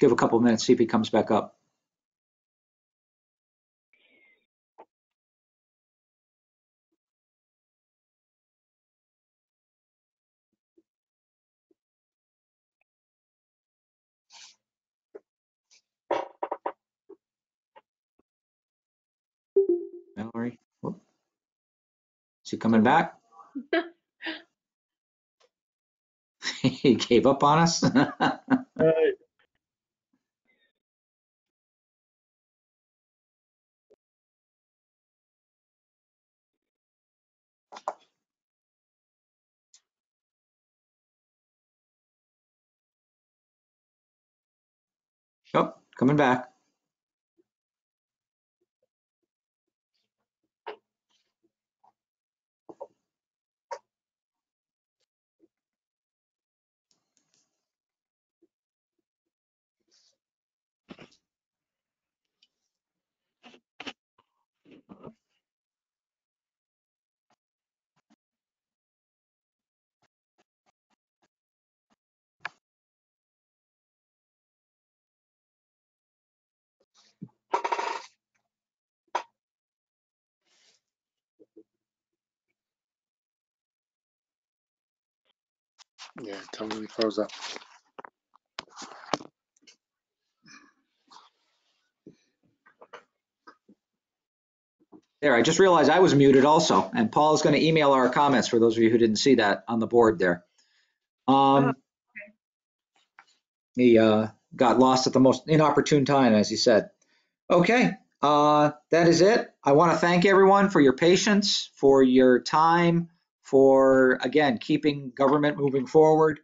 give a couple minutes, see if he comes back up. Mallory, he coming back? He gave up on us? Right. Oh, coming back. Yeah, tell me when he froze up. There, I just realized I was muted also, and Paul is going to email our comments for those of you who didn't see that on the board there. Um, he uh, got lost at the most inopportune time, as he said. Okay, uh, that is it. I want to thank everyone for your patience, for your time, for again keeping government moving forward.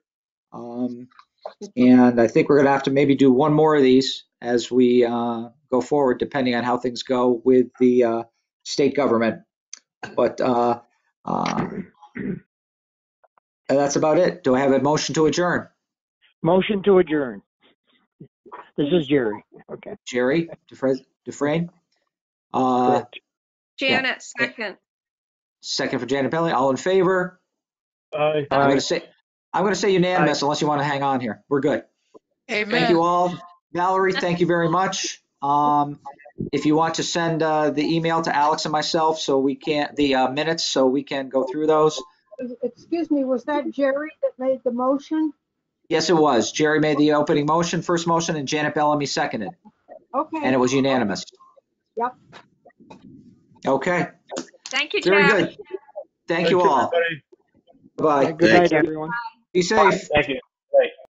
Um, and I think we're going to have to maybe do one more of these as we uh, go forward, depending on how things go with the uh, state government. But uh, uh, that's about it. Do I have a motion to adjourn? Motion to adjourn. This is Jerry. Okay, Jerry Dufres- Dufresne? Uh, correct. Janet, second. second for Janet Belli. All in favor? Aye. I'm going to say I'm going to say unanimous unless you want to hang on here. We're good. Amen. Thank you all. Valerie, thank you very much. Um, if you want to send uh, the email to Alex and myself so we can, the uh, minutes, so we can go through those. Excuse me, was that Jerry that made the motion? Yes, it was. Jerry made the opening motion, first motion, and Janet Bellamy seconded, Okay. and Okay, it was unanimous. Yep. Okay, Thank you, very Jack. good. Thank you all. everybody. Bye. Good Thank night, everyone. Be safe. Thank you.